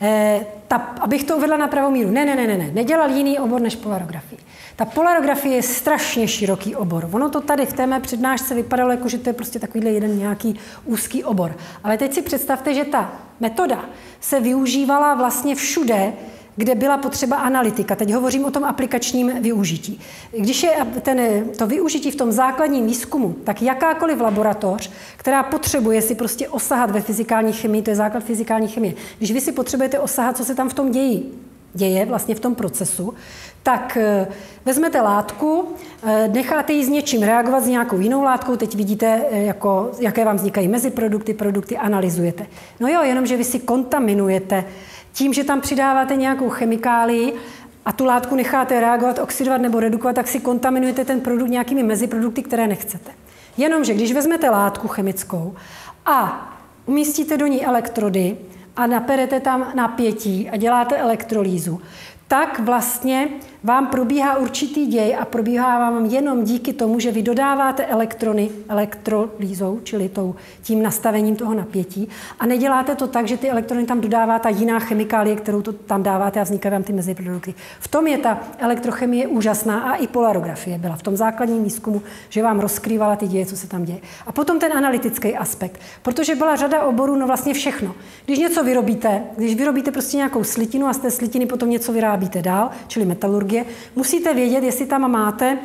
E, ta, abych to uvedla na pravou míru. Ne, ne, ne, ne, ne. Nedělal jiný obor než polarografii. Ta polarografie je strašně široký obor. Ono to tady v té mé přednášce vypadalo jako, že to je prostě takovýhle jeden nějaký úzký obor. Ale teď si představte, že ta metoda se využívala vlastně všude, kde byla potřeba analytika. Teď hovořím o tom aplikačním využití. Když je ten, to využití v tom základním výzkumu, tak jakákoliv laboratoř, která potřebuje si prostě osahat ve fyzikální chemii, to je základ fyzikální chemie, když vy si potřebujete osahat, co se tam v tom dějí, děje vlastně v tom procesu, tak eh, vezmete látku, eh, necháte ji s něčím reagovat s nějakou jinou látkou, teď vidíte, eh, jako, jaké vám vznikají meziprodukty, produkty, analyzujete. No jo, jenom, že vy si kontaminujete tím, že tam přidáváte nějakou chemikálii a tu látku necháte reagovat, oxidovat nebo redukovat, tak si kontaminujete ten produkt nějakými meziprodukty, které nechcete. Jenomže když vezmete látku chemickou a umístíte do ní elektrody a naperete tam napětí a děláte elektrolýzu, tak vlastně vám probíhá určitý děj a probíhá vám jenom díky tomu, že vy dodáváte elektrony elektrolýzou, čili tou, tím nastavením toho napětí a neděláte to tak, že ty elektrony tam dodává ta jiná chemikálie, kterou to tam dáváte a vznikají vám ty meziprodukty. V tom je ta elektrochemie úžasná a i polarografie byla v tom základním výzkumu, že vám rozkrývala ty děje, co se tam děje. A potom ten analytický aspekt, protože byla řada oborů, no vlastně všechno. Když něco vyrobíte, když vyrobíte prostě nějakou slitinu a z té slitiny potom něco vyrábíte dál, čili metalurgie, chirurgie, musíte vědět, jestli tam máte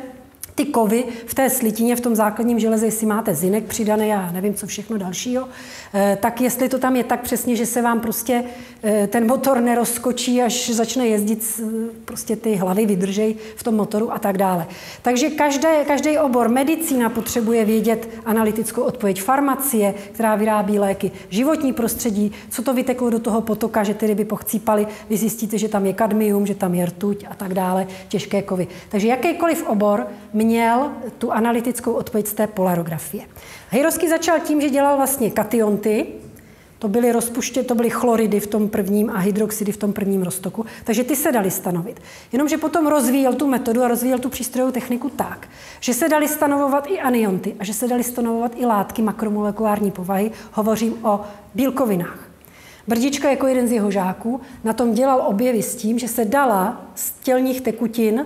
ty kovy v té slitině, v tom základním železe, jestli máte zinek přidaný, já nevím, co všechno dalšího, eh, tak jestli to tam je tak přesně, že se vám prostě eh, ten motor nerozkočí, až začne jezdit, prostě ty hlavy vydržej v tom motoru a tak dále. Takže každé, každý obor medicína potřebuje vědět analytickou odpověď. Farmacie, která vyrábí léky, životní prostředí, co to vyteklo do toho potoka, že ty ryby pochcípaly, vy zjistíte, že tam je kadmium, že tam je rtuť a tak dále, těžké kovy. Takže jakýkoliv obor měl tu analytickou odpověď z té polarografie. Hejrovský začal tím, že dělal vlastně kationty, to byly rozpuště, to byly chloridy v tom prvním a hydroxidy v tom prvním roztoku, takže ty se dali stanovit. Jenomže potom rozvíjel tu metodu a rozvíjel tu přístrojovou techniku tak, že se dali stanovovat i anionty a že se dali stanovovat i látky makromolekulární povahy, hovořím o bílkovinách. Brdička jako jeden z jeho žáků na tom dělal objevy s tím, že se dala z tělních tekutin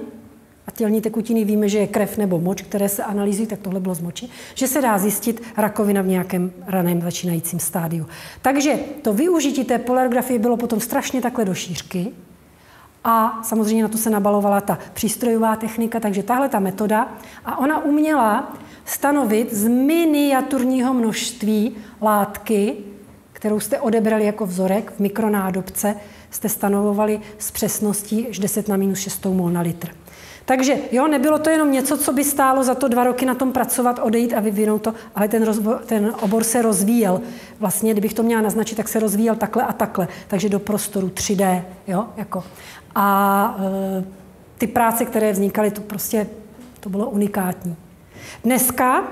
a tělní tekutiny víme, že je krev nebo moč, které se analyzují, tak tohle bylo z moči, že se dá zjistit rakovina v nějakém raném začínajícím stádiu. Takže to využití té polarografie bylo potom strašně takhle do šířky a samozřejmě na to se nabalovala ta přístrojová technika, takže tahle ta metoda a ona uměla stanovit z miniaturního množství látky, kterou jste odebrali jako vzorek v mikronádobce, jste stanovovali s přesností až 10 na minus 6 mol na litr. Takže jo, nebylo to jenom něco, co by stálo za to dva roky na tom pracovat, odejít a vyvinout to, ale ten, rozbor, ten obor se rozvíjel. Vlastně, kdybych to měla naznačit, tak se rozvíjel takhle a takhle, takže do prostoru 3D. Jo, jako. A e, ty práce, které vznikaly, to prostě to bylo unikátní. Dneska,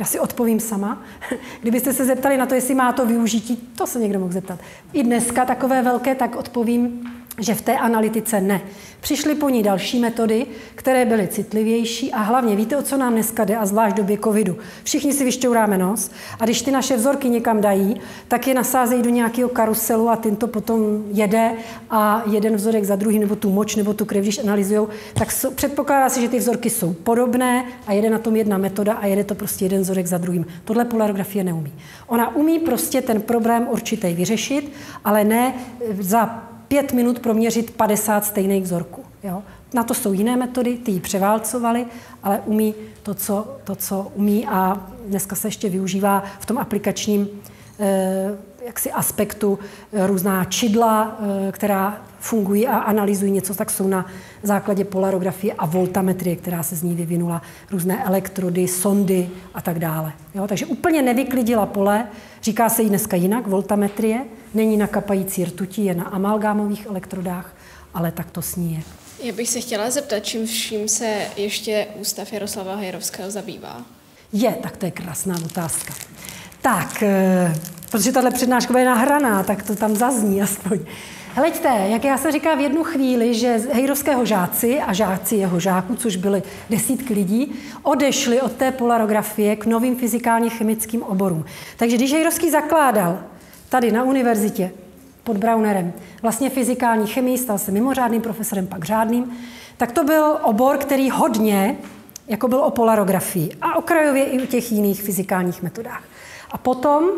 já si odpovím sama, kdybyste se zeptali na to, jestli má to využití, to se někdo mohl zeptat. I dneska takové velké, tak odpovím, že v té analytice ne. Přišly po ní další metody, které byly citlivější a hlavně víte, o co nám dneska jde, a zvlášť době covidu. Všichni si vyšťouráme nos a když ty naše vzorky někam dají, tak je nasázejí do nějakého karuselu a ten to potom jede a jeden vzorek za druhý, nebo tu moč, nebo tu krev, když analyzují, tak předpokládá se, že ty vzorky jsou podobné a jede na tom jedna metoda a jede to prostě jeden vzorek za druhým. Tohle polarografie neumí. Ona umí prostě ten problém určitý vyřešit, ale ne za pět minut proměřit 50 stejných vzorků. Jo? Na to jsou jiné metody, ty ji převálcovali, ale umí to co, to, co umí a dneska se ještě využívá v tom aplikačním eh, jaksi aspektu eh, různá čidla, eh, která fungují a analyzují něco, tak jsou na základě polarografie a voltametrie, která se z ní vyvinula, různé elektrody, sondy a tak dále. Jo? Takže úplně nevyklidila pole, říká se jí dneska jinak, voltametrie, není na kapající rtutí, je na amalgámových elektrodách, ale tak to s ní je. Já bych se chtěla zeptat, čím vším se ještě Ústav Jaroslava Hajrovského zabývá? Je, tak to je krásná otázka. Tak, eh, protože tahle přednáška je nahraná, tak to tam zazní aspoň. Hleďte, jak já se říká v jednu chvíli, že hejrovského žáci a žáci jeho žáků, což byly desítky lidí, odešli od té polarografie k novým fyzikálně chemickým oborům. Takže když Hejrovský zakládal tady na univerzitě pod Braunerem vlastně fyzikální chemii, stal se mimořádným profesorem, pak řádným, tak to byl obor, který hodně jako byl o polarografii a okrajově i o těch jiných fyzikálních metodách. A potom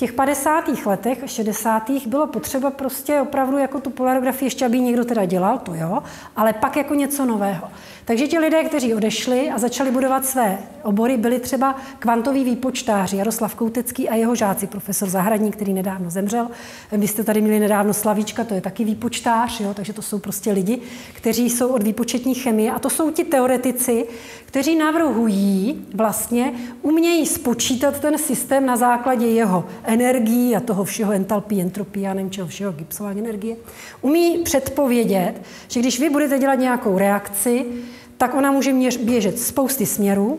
těch 50. letech a 60. bylo potřeba prostě opravdu jako tu polarografii ještě, aby někdo teda dělal, to jo, ale pak jako něco nového. Takže ti lidé, kteří odešli a začali budovat své obory, byli třeba kvantoví výpočtáři, Jaroslav Koutecký a jeho žáci, profesor Zahradník, který nedávno zemřel. Vy jste tady měli nedávno Slavíčka, to je taky výpočtář, jo, takže to jsou prostě lidi, kteří jsou od výpočetní chemie a to jsou ti teoretici, kteří navrhují, vlastně umějí spočítat ten systém na základě jeho energií a toho všeho entalpí, entropii, a nevím čeho všeho, gipsování energie. Umí předpovědět, že když vy budete dělat nějakou reakci, tak ona může běžet spousty směrů,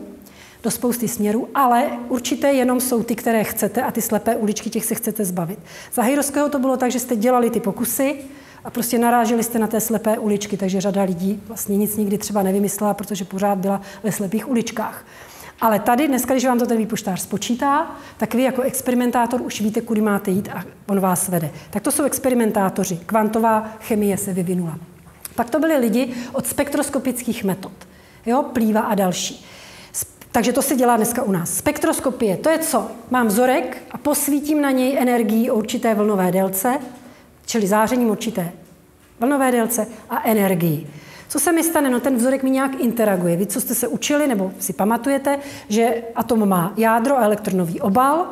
do spousty směrů, ale určité jenom jsou ty, které chcete a ty slepé uličky, těch se chcete zbavit. Za Hejrovského to bylo tak, že jste dělali ty pokusy a prostě naráželi jste na té slepé uličky, takže řada lidí vlastně nic nikdy třeba nevymyslela, protože pořád byla ve slepých uličkách. Ale tady dneska, když vám to ten výpočtář spočítá, tak vy jako experimentátor už víte, kudy máte jít a on vás vede. Tak to jsou experimentátoři. Kvantová chemie se vyvinula. Pak to byli lidi od spektroskopických metod. Jo, plýva a další. Takže to se dělá dneska u nás. Spektroskopie, to je co? Mám vzorek a posvítím na něj energii o určité vlnové délce, čili zářením určité vlnové délce a energii. Co se mi stane? No ten vzorek mi nějak interaguje. Vy, co jste se učili, nebo si pamatujete, že atom má jádro a elektronový obal,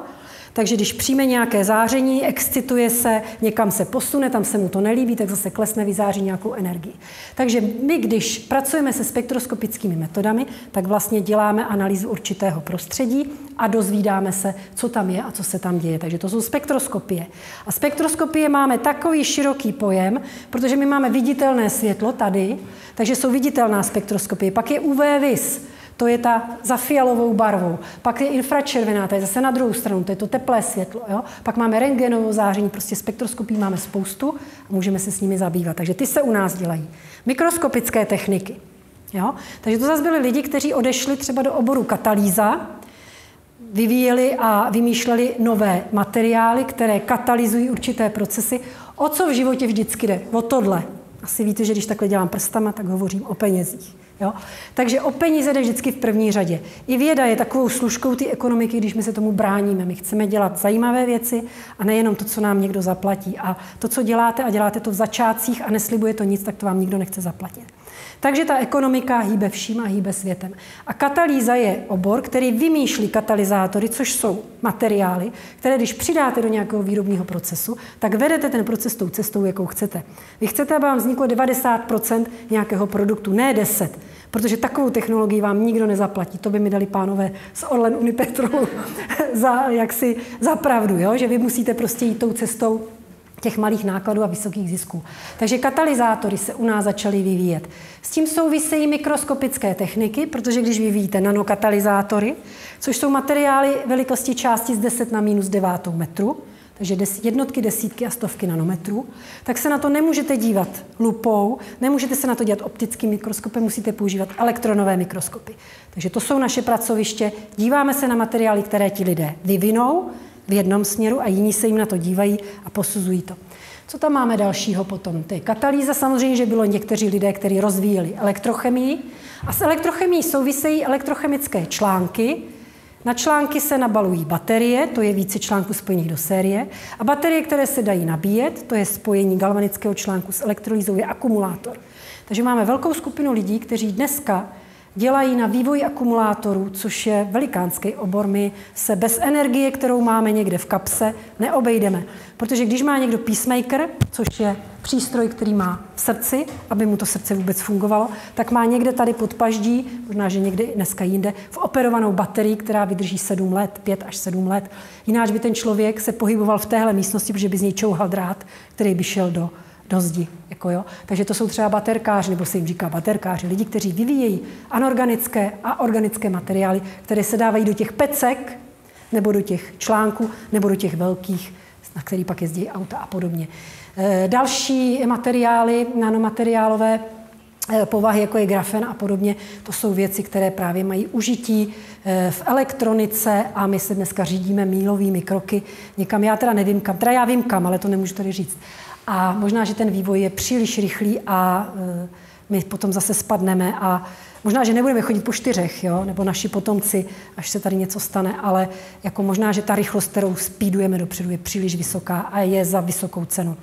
takže když přijme nějaké záření, excituje se, někam se posune, tam se mu to nelíbí, tak zase klesne, vyzáří nějakou energii. Takže my, když pracujeme se spektroskopickými metodami, tak vlastně děláme analýzu určitého prostředí a dozvídáme se, co tam je a co se tam děje. Takže to jsou spektroskopie. A spektroskopie máme takový široký pojem, protože my máme viditelné světlo tady, takže jsou viditelná spektroskopie. Pak je UV vis, to je ta za fialovou barvou. Pak je infračervená, to je zase na druhou stranu, to je to teplé světlo. Jo? Pak máme rentgenovou záření, prostě spektroskopí máme spoustu a můžeme se s nimi zabývat. Takže ty se u nás dělají. Mikroskopické techniky. Jo? Takže to zase byli lidi, kteří odešli třeba do oboru katalýza, vyvíjeli a vymýšleli nové materiály, které katalyzují určité procesy. O co v životě vždycky jde? O tohle. Asi víte, že když takhle dělám prstama, tak hovořím o penězích. Jo? Takže o peníze jde vždycky v první řadě. I věda je takovou služkou té ekonomiky, když my se tomu bráníme. My chceme dělat zajímavé věci a nejenom to, co nám někdo zaplatí. A to, co děláte a děláte to v začátcích a neslibuje to nic, tak to vám nikdo nechce zaplatit. Takže ta ekonomika hýbe vším a hýbe světem. A katalýza je obor, který vymýšlí katalyzátory, což jsou materiály, které když přidáte do nějakého výrobního procesu, tak vedete ten proces tou cestou, jakou chcete. Vy chcete, aby vám vzniklo 90% nějakého produktu, ne 10, protože takovou technologii vám nikdo nezaplatí. To by mi dali pánové z Orlen Unipetrolu za, jaksi, za pravdu, jo? že vy musíte prostě jít tou cestou těch malých nákladů a vysokých zisků. Takže katalyzátory se u nás začaly vyvíjet. S tím souvisejí mikroskopické techniky, protože když vyvíjíte nanokatalyzátory, což jsou materiály velikosti části z 10 na minus 9 metru, takže jednotky, desítky a stovky nanometrů, tak se na to nemůžete dívat lupou, nemůžete se na to dělat optickým mikroskopem, musíte používat elektronové mikroskopy. Takže to jsou naše pracoviště. Díváme se na materiály, které ti lidé vyvinou, v jednom směru a jiní se jim na to dívají a posuzují to. Co tam máme dalšího potom? To je katalýza, samozřejmě, že bylo někteří lidé, kteří rozvíjeli elektrochemii a s elektrochemií souvisejí elektrochemické články, na články se nabalují baterie, to je více článků spojených do série, a baterie, které se dají nabíjet, to je spojení galvanického článku s elektrolýzou, je akumulátor. Takže máme velkou skupinu lidí, kteří dneska dělají na vývoj akumulátorů, což je velikánský obor. My se bez energie, kterou máme někde v kapse, neobejdeme. Protože když má někdo peacemaker, což je přístroj, který má v srdci, aby mu to srdce vůbec fungovalo, tak má někde tady pod paždí, možná, že někde dneska jinde, v operovanou baterii, která vydrží 7 let, 5 až 7 let. Jináč by ten člověk se pohyboval v téhle místnosti, protože by z něj čouhal drát, který by šel do do zdi. Jako jo. Takže to jsou třeba baterkáři, nebo se jim říká baterkáři, lidi, kteří vyvíjejí anorganické a organické materiály, které se dávají do těch pecek, nebo do těch článků, nebo do těch velkých, na který pak jezdí auta a podobně. E, další materiály, nanomateriálové e, povahy, jako je grafen a podobně, to jsou věci, které právě mají užití e, v elektronice a my se dneska řídíme mílovými kroky někam. Já teda nevím kam, teda já vím kam, ale to nemůžu tady říct. A možná, že ten vývoj je příliš rychlý a e, my potom zase spadneme a možná, že nebudeme chodit po čtyřech, jo? nebo naši potomci, až se tady něco stane, ale jako možná, že ta rychlost, kterou spídujeme dopředu, je příliš vysoká a je za vysokou cenu.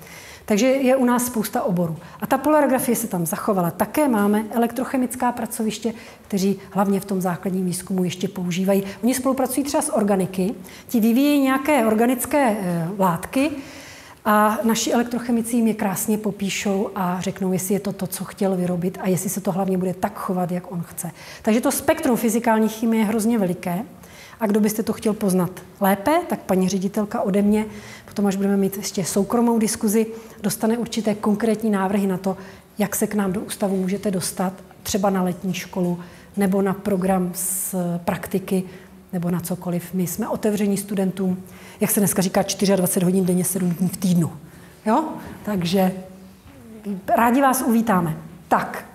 Takže je u nás spousta oborů. A ta polarografie se tam zachovala. Také máme elektrochemická pracoviště, kteří hlavně v tom základním výzkumu ještě používají. Oni spolupracují třeba s organiky, ti vyvíjejí nějaké organické e, látky, a naši elektrochemici jim je krásně popíšou a řeknou, jestli je to to, co chtěl vyrobit a jestli se to hlavně bude tak chovat, jak on chce. Takže to spektrum fyzikální chemie je hrozně veliké. A kdo byste to chtěl poznat lépe, tak paní ředitelka ode mě, potom až budeme mít ještě soukromou diskuzi, dostane určité konkrétní návrhy na to, jak se k nám do ústavu můžete dostat, třeba na letní školu nebo na program z praktiky nebo na cokoliv. My jsme otevření studentům, jak se dneska říká, 24 hodin denně, 7 dní v týdnu. Jo? Takže rádi vás uvítáme. Tak,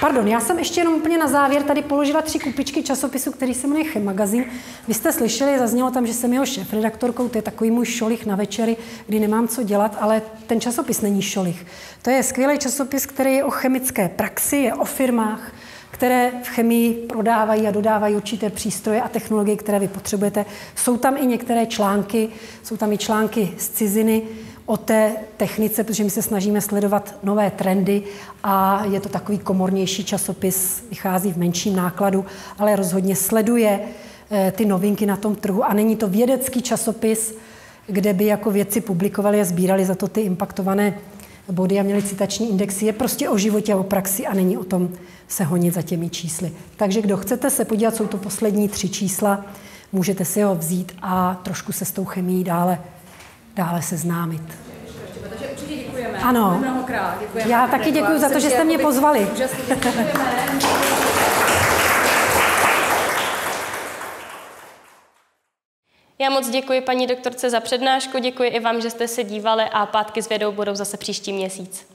Pardon, já jsem ještě jenom úplně na závěr tady položila tři kupičky časopisu, který se jmenuje Chem Magazine. Vy jste slyšeli, zaznělo tam, že jsem jeho šéf-redaktorkou, to je takový můj šolich na večery, kdy nemám co dělat, ale ten časopis není šolich. To je skvělý časopis, který je o chemické praxi, je o firmách, které v chemii prodávají a dodávají určité přístroje a technologie, které vy potřebujete. Jsou tam i některé články, jsou tam i články z ciziny o té technice, protože my se snažíme sledovat nové trendy a je to takový komornější časopis, vychází v menším nákladu, ale rozhodně sleduje eh, ty novinky na tom trhu a není to vědecký časopis, kde by jako vědci publikovali a sbírali za to ty impaktované body a měli citační indexy. Je prostě o životě a o praxi a není o tom se honit za těmi čísly. Takže kdo chcete se podívat, jsou to poslední tři čísla, můžete si ho vzít a trošku se s tou chemií dále, dále seznámit. Takže určitě děkujeme. Ano. Mnohokrát. Děkujeme. Já taky děkuji za to, že jste mě pozvali. Úžasně děkujeme. Já moc děkuji paní doktorce za přednášku, děkuji i vám, že jste se dívali a pátky s vědou budou zase příští měsíc.